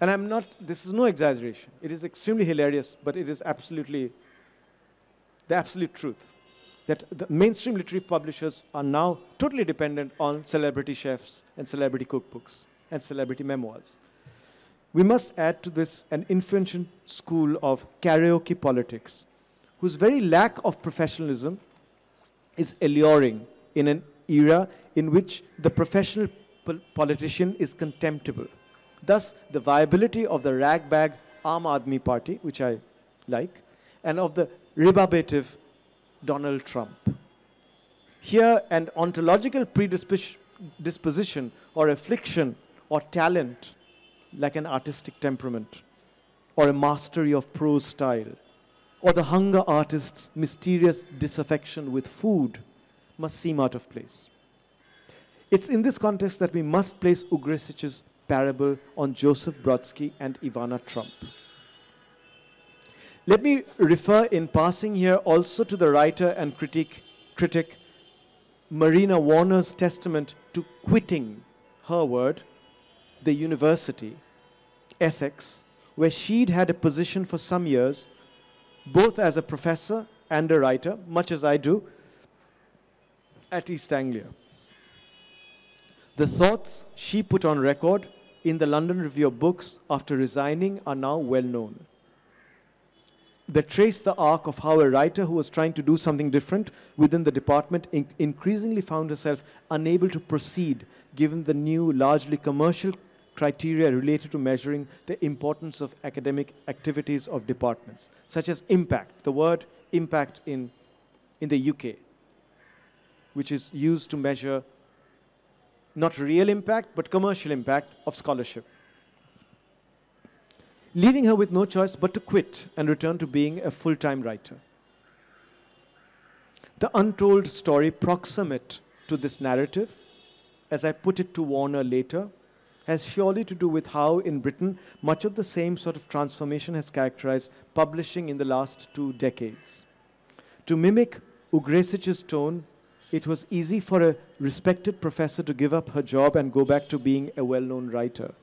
and I'm not, this is no exaggeration, it is extremely hilarious, but it is absolutely the absolute truth that the mainstream literary publishers are now totally dependent on celebrity chefs and celebrity cookbooks and celebrity memoirs. We must add to this an influential school of karaoke politics, whose very lack of professionalism is alluring in an era in which the professional pol politician is contemptible. Thus, the viability of the ragbag Aam Aadmi Party, which I like, and of the rebarbative Donald Trump. Here, an ontological predisposition or affliction or talent, like an artistic temperament, or a mastery of prose style, or the hunger artist's mysterious disaffection with food, must seem out of place. It's in this context that we must place Ugresic's parable on Joseph Brodsky and Ivana Trump. Let me refer in passing here also to the writer and critic, critic Marina Warner's testament to quitting her word, the university, Essex, where she'd had a position for some years, both as a professor and a writer, much as I do, at East Anglia. The thoughts she put on record in the London Review of Books after resigning are now well known. They trace the arc of how a writer who was trying to do something different within the department in increasingly found herself unable to proceed given the new, largely commercial criteria related to measuring the importance of academic activities of departments, such as impact, the word impact in, in the UK, which is used to measure not real impact, but commercial impact of scholarship. Leaving her with no choice but to quit and return to being a full time writer. The untold story proximate to this narrative, as I put it to Warner later, has surely to do with how, in Britain, much of the same sort of transformation has characterized publishing in the last two decades. To mimic Ugresic's tone, it was easy for a respected professor to give up her job and go back to being a well known writer.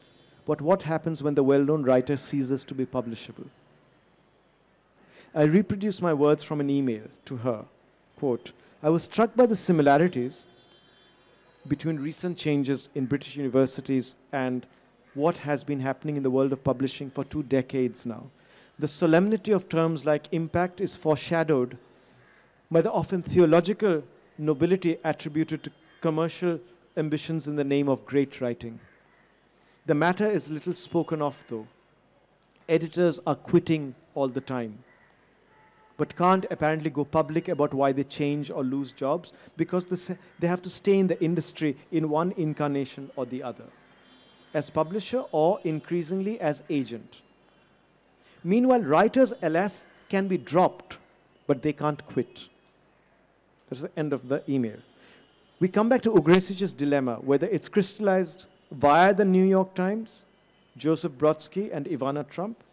But what happens when the well known writer ceases to be publishable? I reproduce my words from an email to her. Quote, I was struck by the similarities between recent changes in British universities and what has been happening in the world of publishing for two decades now. The solemnity of terms like impact is foreshadowed by the often theological nobility attributed to commercial ambitions in the name of great writing. The matter is little spoken of, though. Editors are quitting all the time, but can't apparently go public about why they change or lose jobs because they have to stay in the industry in one incarnation or the other, as publisher or increasingly as agent. Meanwhile, writers, alas, can be dropped, but they can't quit. That's the end of the email. We come back to Ugresic's dilemma, whether it's crystallized via the New York Times, Joseph Brodsky and Ivana Trump,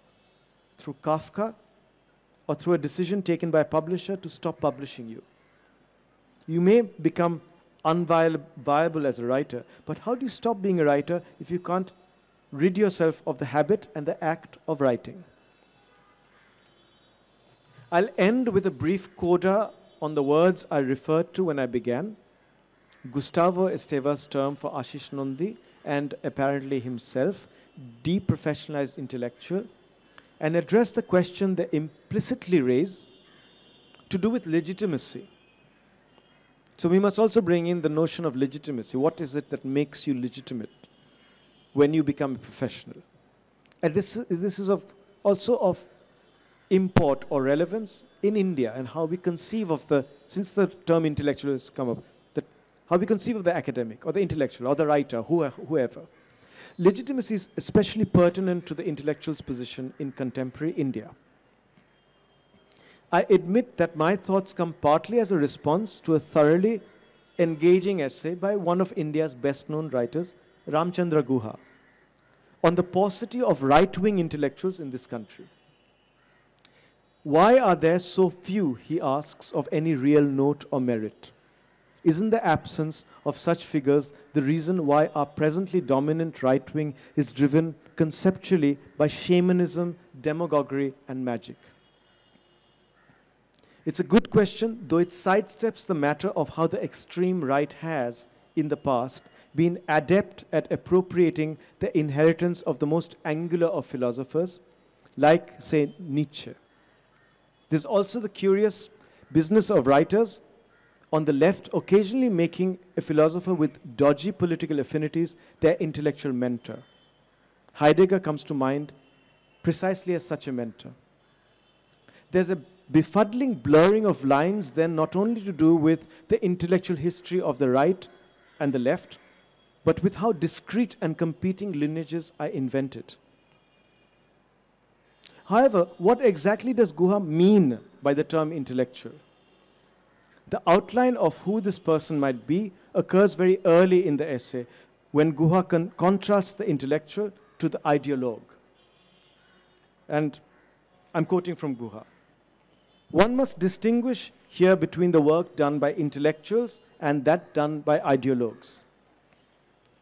through Kafka, or through a decision taken by a publisher to stop publishing you. You may become unviable as a writer, but how do you stop being a writer if you can't rid yourself of the habit and the act of writing? I'll end with a brief coda on the words I referred to when I began. Gustavo Esteva's term for Ashis Nandy and apparently himself, deprofessionalized intellectual, and address the question they implicitly raise to do with legitimacy. So we must also bring in the notion of legitimacy. What is it that makes you legitimate when you become a professional? And this, this is of also of import or relevance in India and how we conceive of the, since the term intellectual has come up, that how we conceive of the academic or the intellectual or the writer, whoever. Legitimacy is especially pertinent to the intellectual's position in contemporary India. I admit that my thoughts come partly as a response to a thoroughly engaging essay by one of India's best known writers, Ramachandra Guha, on the paucity of right wing intellectuals in this country. Why are there so few, he asks, of any real note or merit? Isn't the absence of such figures the reason why our presently dominant right wing is driven conceptually by shamanism, demagoguery, and magic? It's a good question, though it sidesteps the matter of how the extreme right has, in the past, been adept at appropriating the inheritance of the most angular of philosophers, like, say, Nietzsche. There's also the curious business of writers on the left occasionally making a philosopher with dodgy political affinities their intellectual mentor. Heidegger comes to mind precisely as such a mentor. There's a befuddling blurring of lines then not only to do with the intellectual history of the right and the left, but with how discrete and competing lineages are invented. However, what exactly does Guha mean by the term intellectual? The outline of who this person might be occurs very early in the essay when Guha con contrasts the intellectual to the ideologue. And I'm quoting from Guha. One must distinguish here between the work done by intellectuals and that done by ideologues.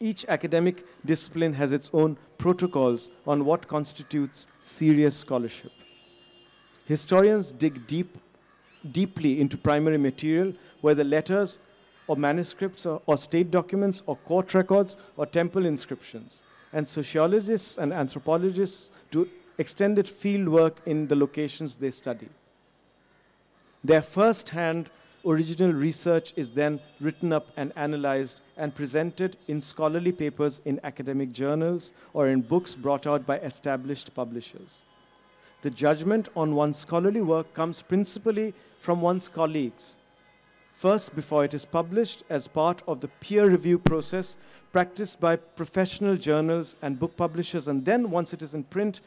Each academic discipline has its own protocols on what constitutes serious scholarship. Historians dig deep, deeply into primary material whether letters or manuscripts or, or state documents or court records or temple inscriptions. And sociologists and anthropologists do extended field work in the locations they study. Their first hand original research is then written up and analyzed and presented in scholarly papers in academic journals or in books brought out by established publishers. The judgment on one's scholarly work comes principally from one's colleagues. First, before it is published as part of the peer review process practiced by professional journals and book publishers, and then, once it is in print,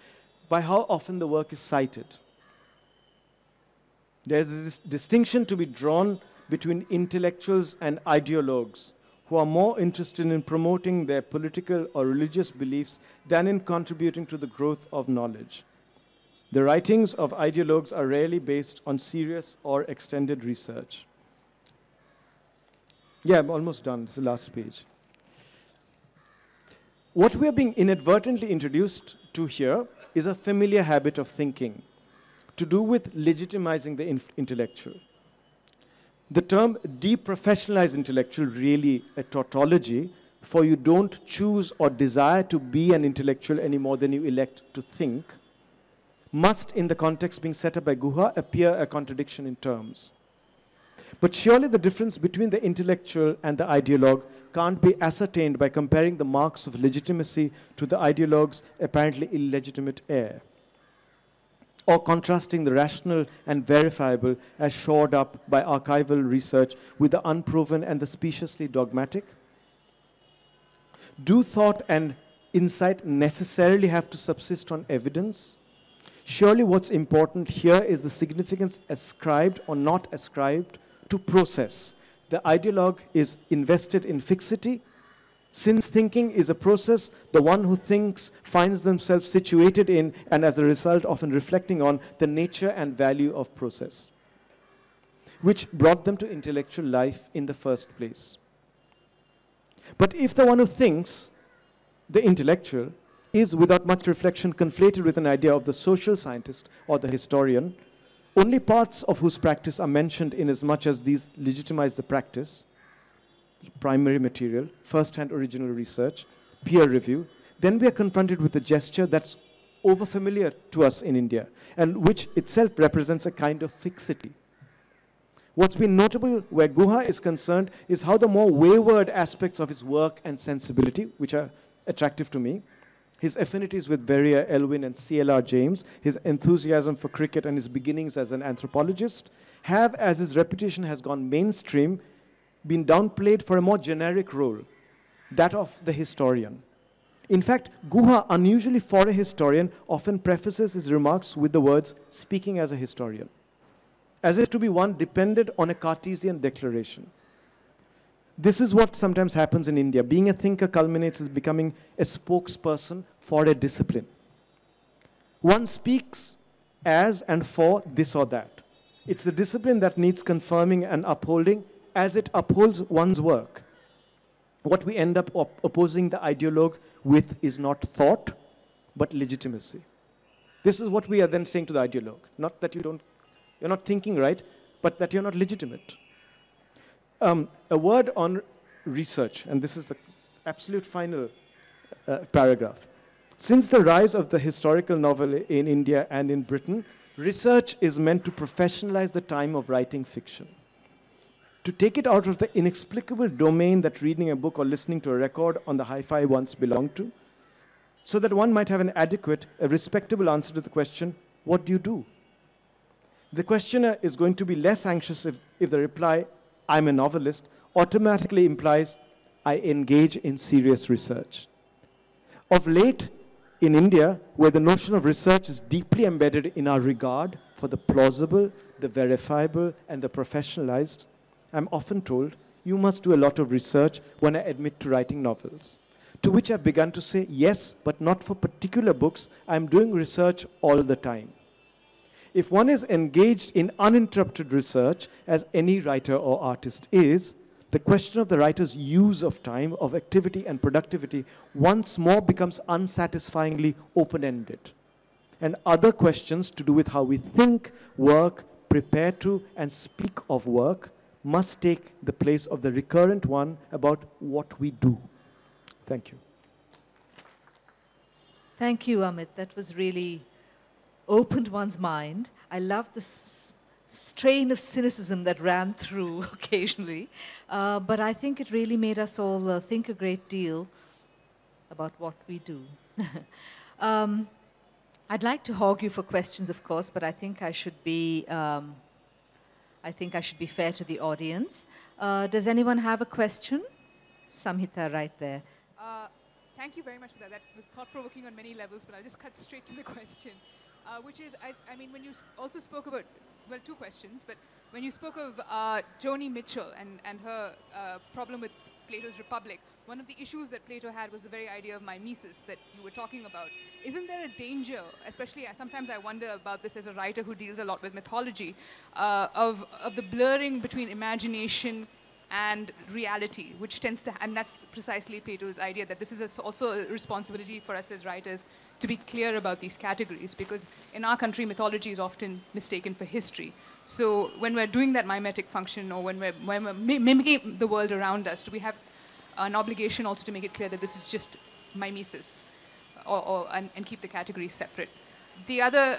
by how often the work is cited. There's a dis distinction to be drawn between intellectuals and ideologues who are more interested in promoting their political or religious beliefs than in contributing to the growth of knowledge. The writings of ideologues are rarely based on serious or extended research. Yeah, I'm almost done. It's the last page. What we are being inadvertently introduced to here is a familiar habit of thinking to do with legitimizing the intellectual. The term deprofessionalized intellectual really a tautology for you don't choose or desire to be an intellectual any more than you elect to think, must, in the context being set up by Guha, appear a contradiction in terms. But surely the difference between the intellectual and the ideologue can't be ascertained by comparing the marks of legitimacy to the ideologue's apparently illegitimate air or contrasting the rational and verifiable as shored up by archival research with the unproven and the speciously dogmatic? Do thought and insight necessarily have to subsist on evidence? Surely what's important here is the significance ascribed or not ascribed to process. The ideologue is invested in fixity since thinking is a process, the one who thinks finds themselves situated in and as a result often reflecting on the nature and value of process, which brought them to intellectual life in the first place. But if the one who thinks, the intellectual, is without much reflection conflated with an idea of the social scientist or the historian, only parts of whose practice are mentioned in as much as these legitimize the practice, primary material, first-hand original research, peer review, then we are confronted with a gesture that's overfamiliar to us in India, and which itself represents a kind of fixity. What's been notable where Guha is concerned is how the more wayward aspects of his work and sensibility, which are attractive to me, his affinities with Verrier, Elwin, and C.L.R. James, his enthusiasm for cricket and his beginnings as an anthropologist, have, as his reputation has gone mainstream, been downplayed for a more generic role, that of the historian. In fact, Guha, unusually for a historian, often prefaces his remarks with the words, speaking as a historian, as if to be one dependent on a Cartesian declaration. This is what sometimes happens in India. Being a thinker culminates as becoming a spokesperson for a discipline. One speaks as and for this or that. It's the discipline that needs confirming and upholding as it upholds one's work. What we end up op opposing the ideologue with is not thought, but legitimacy. This is what we are then saying to the ideologue. Not that you don't, you're not thinking right, but that you're not legitimate. Um, a word on research, and this is the absolute final uh, paragraph. Since the rise of the historical novel in India and in Britain, research is meant to professionalize the time of writing fiction to take it out of the inexplicable domain that reading a book or listening to a record on the hi-fi once belonged to, so that one might have an adequate, a respectable answer to the question, what do you do? the questioner is going to be less anxious if, if the reply, I'm a novelist, automatically implies I engage in serious research. Of late, in India, where the notion of research is deeply embedded in our regard for the plausible, the verifiable, and the professionalized, I'm often told, you must do a lot of research when I admit to writing novels. To which I've begun to say, yes, but not for particular books. I'm doing research all the time. If one is engaged in uninterrupted research, as any writer or artist is, the question of the writer's use of time, of activity and productivity, once more becomes unsatisfyingly open ended. And other questions to do with how we think, work, prepare to, and speak of work must take the place of the recurrent one about what we do. Thank you. Thank you, Amit. That was really opened one's mind. I love the strain of cynicism that ran through *laughs* occasionally, uh, but I think it really made us all uh, think a great deal about what we do. *laughs* um, I'd like to hog you for questions, of course, but I think I should be. Um, I think I should be fair to the audience. Uh, does anyone have a question? Samhita, right there. Uh, thank you very much for that. That was thought-provoking on many levels, but I'll just cut straight to the *laughs* question, uh, which is, I, I, mean, when you also spoke about, well, two questions, but when you spoke of uh, Joni Mitchell and, and her uh, problem with Plato's Republic, one of the issues that Plato had was the very idea of mimesis that you were talking about. Isn't there a danger, especially sometimes I wonder about this as a writer who deals a lot with mythology, uh, of, of the blurring between imagination and reality, which tends to, and that's precisely Plato's idea that this is also a responsibility for us as writers to be clear about these categories, because in our country, mythology is often mistaken for history. So when we're doing that mimetic function, or when we're, when we're mimicking the world around us, do we have an obligation also to make it clear that this is just mimesis, or, or and, and keep the categories separate? The other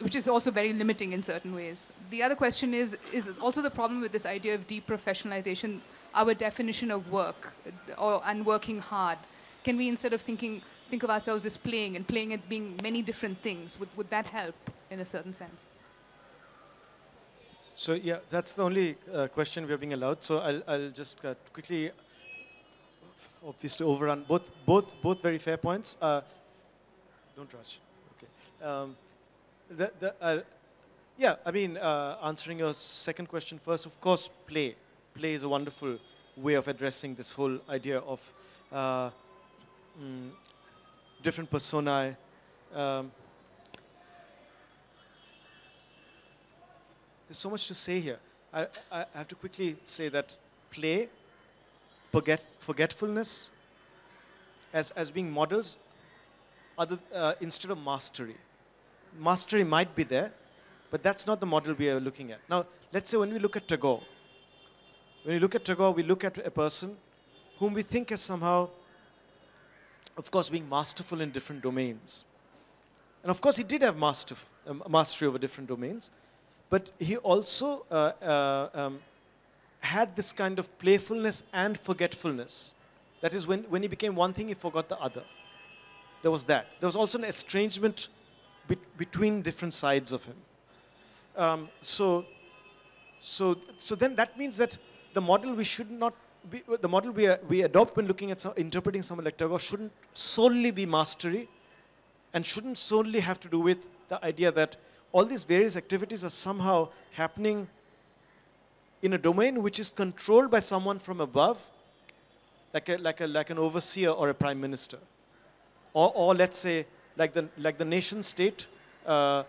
which is also very limiting in certain ways. The other question is, is also the problem with this idea of deprofessionalization, our definition of work or, and working hard. Can we, instead of thinking, think of ourselves as playing and playing it being many different things, would, would that help in a certain sense? So yeah, that's the only uh, question we are being allowed. So I'll, I'll just uh, quickly, obviously overrun both, both, both very fair points. Uh, don't rush. Okay. Um, the, the, uh, yeah, I mean, uh, answering your second question first, of course, play. Play is a wonderful way of addressing this whole idea of uh, mm, different personae. Um, there's so much to say here. I, I have to quickly say that play, forget, forgetfulness, as, as being models, other, uh, instead of mastery mastery might be there, but that's not the model we are looking at. Now, let's say when we look at Tagore, when we look at Tagore, we look at a person whom we think is somehow, of course, being masterful in different domains. And of course, he did have master, um, mastery over different domains, but he also uh, uh, um, had this kind of playfulness and forgetfulness. That is, when, when he became one thing, he forgot the other. There was that. There was also an estrangement be between different sides of him. Um, so, so, so then that means that the model we should not be, the model we, we adopt when looking at some, interpreting someone like Tagore shouldn't solely be mastery and shouldn't solely have to do with the idea that all these various activities are somehow happening in a domain which is controlled by someone from above, like, a, like, a, like an overseer or a prime minister. Or, or let's say like the, like the nation state uh,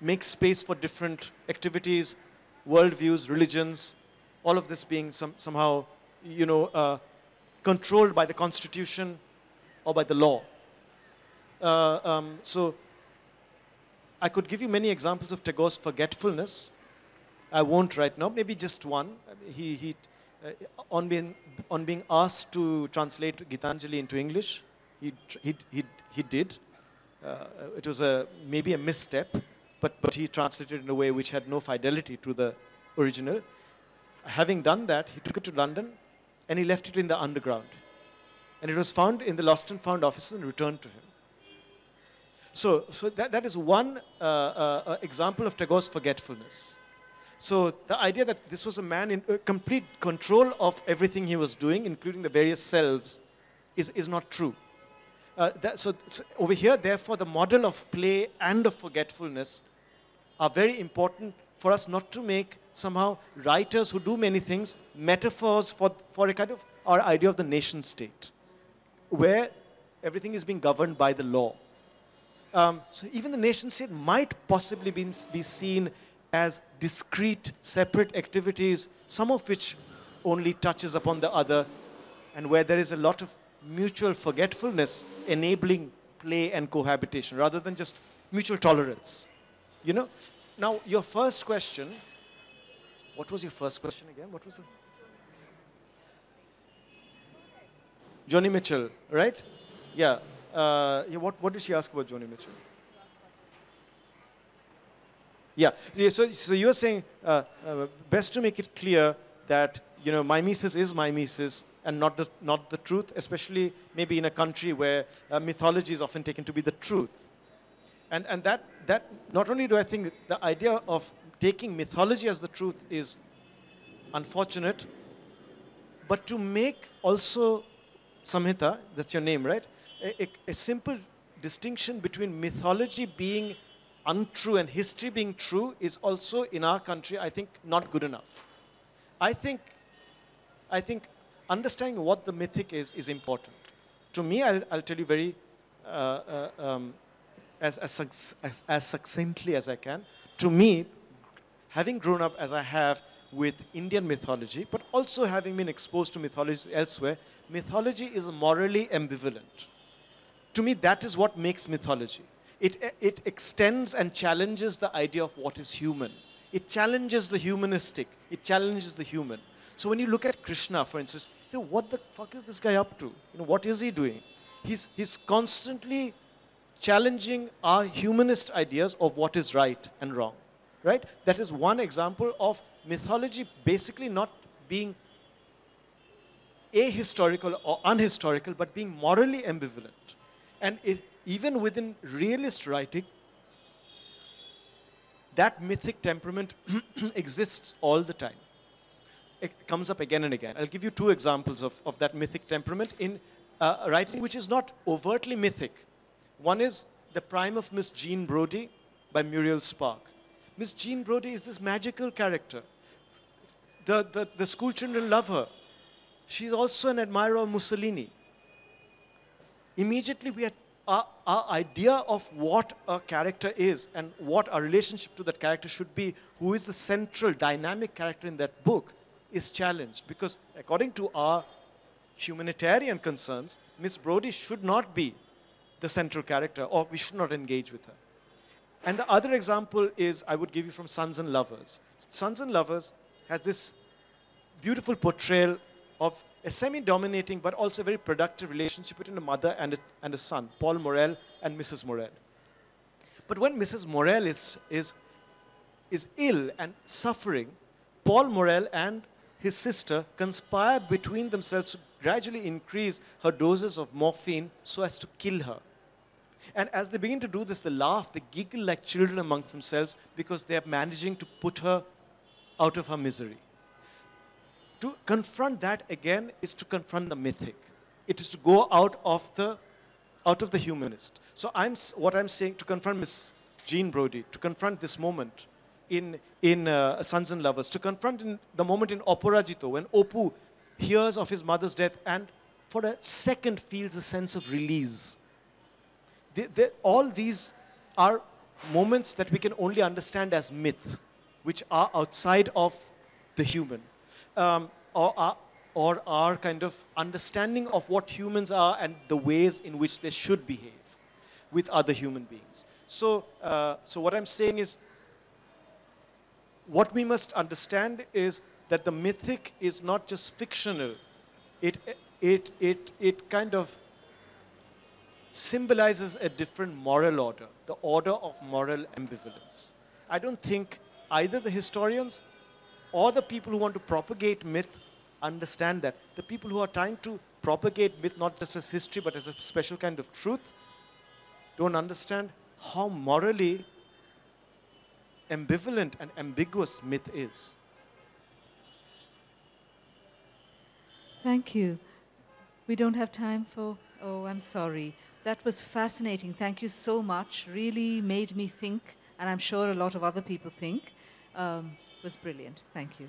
makes space for different activities, worldviews, religions, all of this being some, somehow, you know, uh, controlled by the constitution or by the law. Uh, um, so I could give you many examples of Tagore's forgetfulness. I won't right now, maybe just one. He, he, uh, on, being, on being asked to translate Gitanjali into English, he, he, he, he did. Uh, it was a, maybe a misstep, but, but he translated in a way which had no fidelity to the original. Having done that, he took it to London and he left it in the underground. And it was found in the lost and found offices and returned to him. So, so that, that is one uh, uh, uh, example of Tagore's forgetfulness. So the idea that this was a man in uh, complete control of everything he was doing, including the various selves, is, is not true. Uh, that, so, so over here, therefore, the model of play and of forgetfulness are very important for us not to make somehow writers who do many things metaphors for, for a kind of our idea of the nation state, where everything is being governed by the law. Um, so even the nation state might possibly be, be seen as discrete, separate activities, some of which only touches upon the other, and where there is a lot of mutual forgetfulness enabling play and cohabitation rather than just mutual tolerance. You know? Now, your first question, what was your first question again? What was it? Joni Mitchell, right? Yeah. Uh, yeah what, what did she ask about Joni Mitchell? Yeah. yeah so, so you're saying uh, uh, best to make it clear that you know mimesis is mimesis and not the, not the truth, especially maybe in a country where uh, mythology is often taken to be the truth. And, and that, that, not only do I think the idea of taking mythology as the truth is unfortunate, but to make also Samhita, that's your name, right? A, a, a simple distinction between mythology being untrue and history being true is also in our country, I think, not good enough. I think, I think understanding what the mythic is is important. To me, I'll, I'll tell you very uh, uh, um, as, as, as, as succinctly as I can. To me, having grown up as I have with Indian mythology, but also having been exposed to mythologies elsewhere, mythology is morally ambivalent. To me, that is what makes mythology. It, it extends and challenges the idea of what is human. It challenges the humanistic. It challenges the human. So when you look at Krishna, for instance, you know, what the fuck is this guy up to? You know, what is he doing? He's, he's constantly challenging our humanist ideas of what is right and wrong, right? That is one example of mythology basically not being ahistorical or unhistorical, but being morally ambivalent. And it, even within realist writing, that mythic temperament *clears throat* exists all the time. It comes up again and again. I'll give you two examples of, of that mythic temperament in uh, writing which is not overtly mythic. One is The Prime of Miss Jean Brodie by Muriel Spark. Miss Jean Brodie is this magical character. The, the, the school children love her. She's also an admirer of Mussolini. Immediately, we are, our, our idea of what a character is and what our relationship to that character should be, who is the central dynamic character in that book, is challenged. Because according to our humanitarian concerns, Miss Brodie should not be the central character, or we should not engage with her. And the other example is I would give you from Sons and Lovers. Sons and Lovers has this beautiful portrayal of a semi-dominating but also a very productive relationship between a mother and a, and a son, Paul Morel and Mrs. Morel. But when Mrs. Morel is, is, is ill and suffering, Paul Morel and his sister conspire between themselves to gradually increase her doses of morphine so as to kill her. And as they begin to do this, they laugh, they giggle like children amongst themselves because they are managing to put her out of her misery. To confront that again is to confront the mythic. It is to go out of the, out of the humanist. So I'm, what I'm saying to confront Miss Jean Brodie, to confront this moment in, in uh, Sons and Lovers, to confront in the moment in Oporajito when Opu hears of his mother's death and for a second feels a sense of release they, they, all these are moments that we can only understand as myth, which are outside of the human, um, or, are, or our kind of understanding of what humans are and the ways in which they should behave with other human beings. So, uh, so what I'm saying is, what we must understand is that the mythic is not just fictional. It, it, it, it kind of symbolizes a different moral order, the order of moral ambivalence. I don't think either the historians or the people who want to propagate myth understand that. The people who are trying to propagate myth not just as history but as a special kind of truth don't understand how morally ambivalent and ambiguous myth is. Thank you. We don't have time for. Oh, I'm sorry. That was fascinating. Thank you so much. Really made me think, and I'm sure a lot of other people think. Um, was brilliant. Thank you.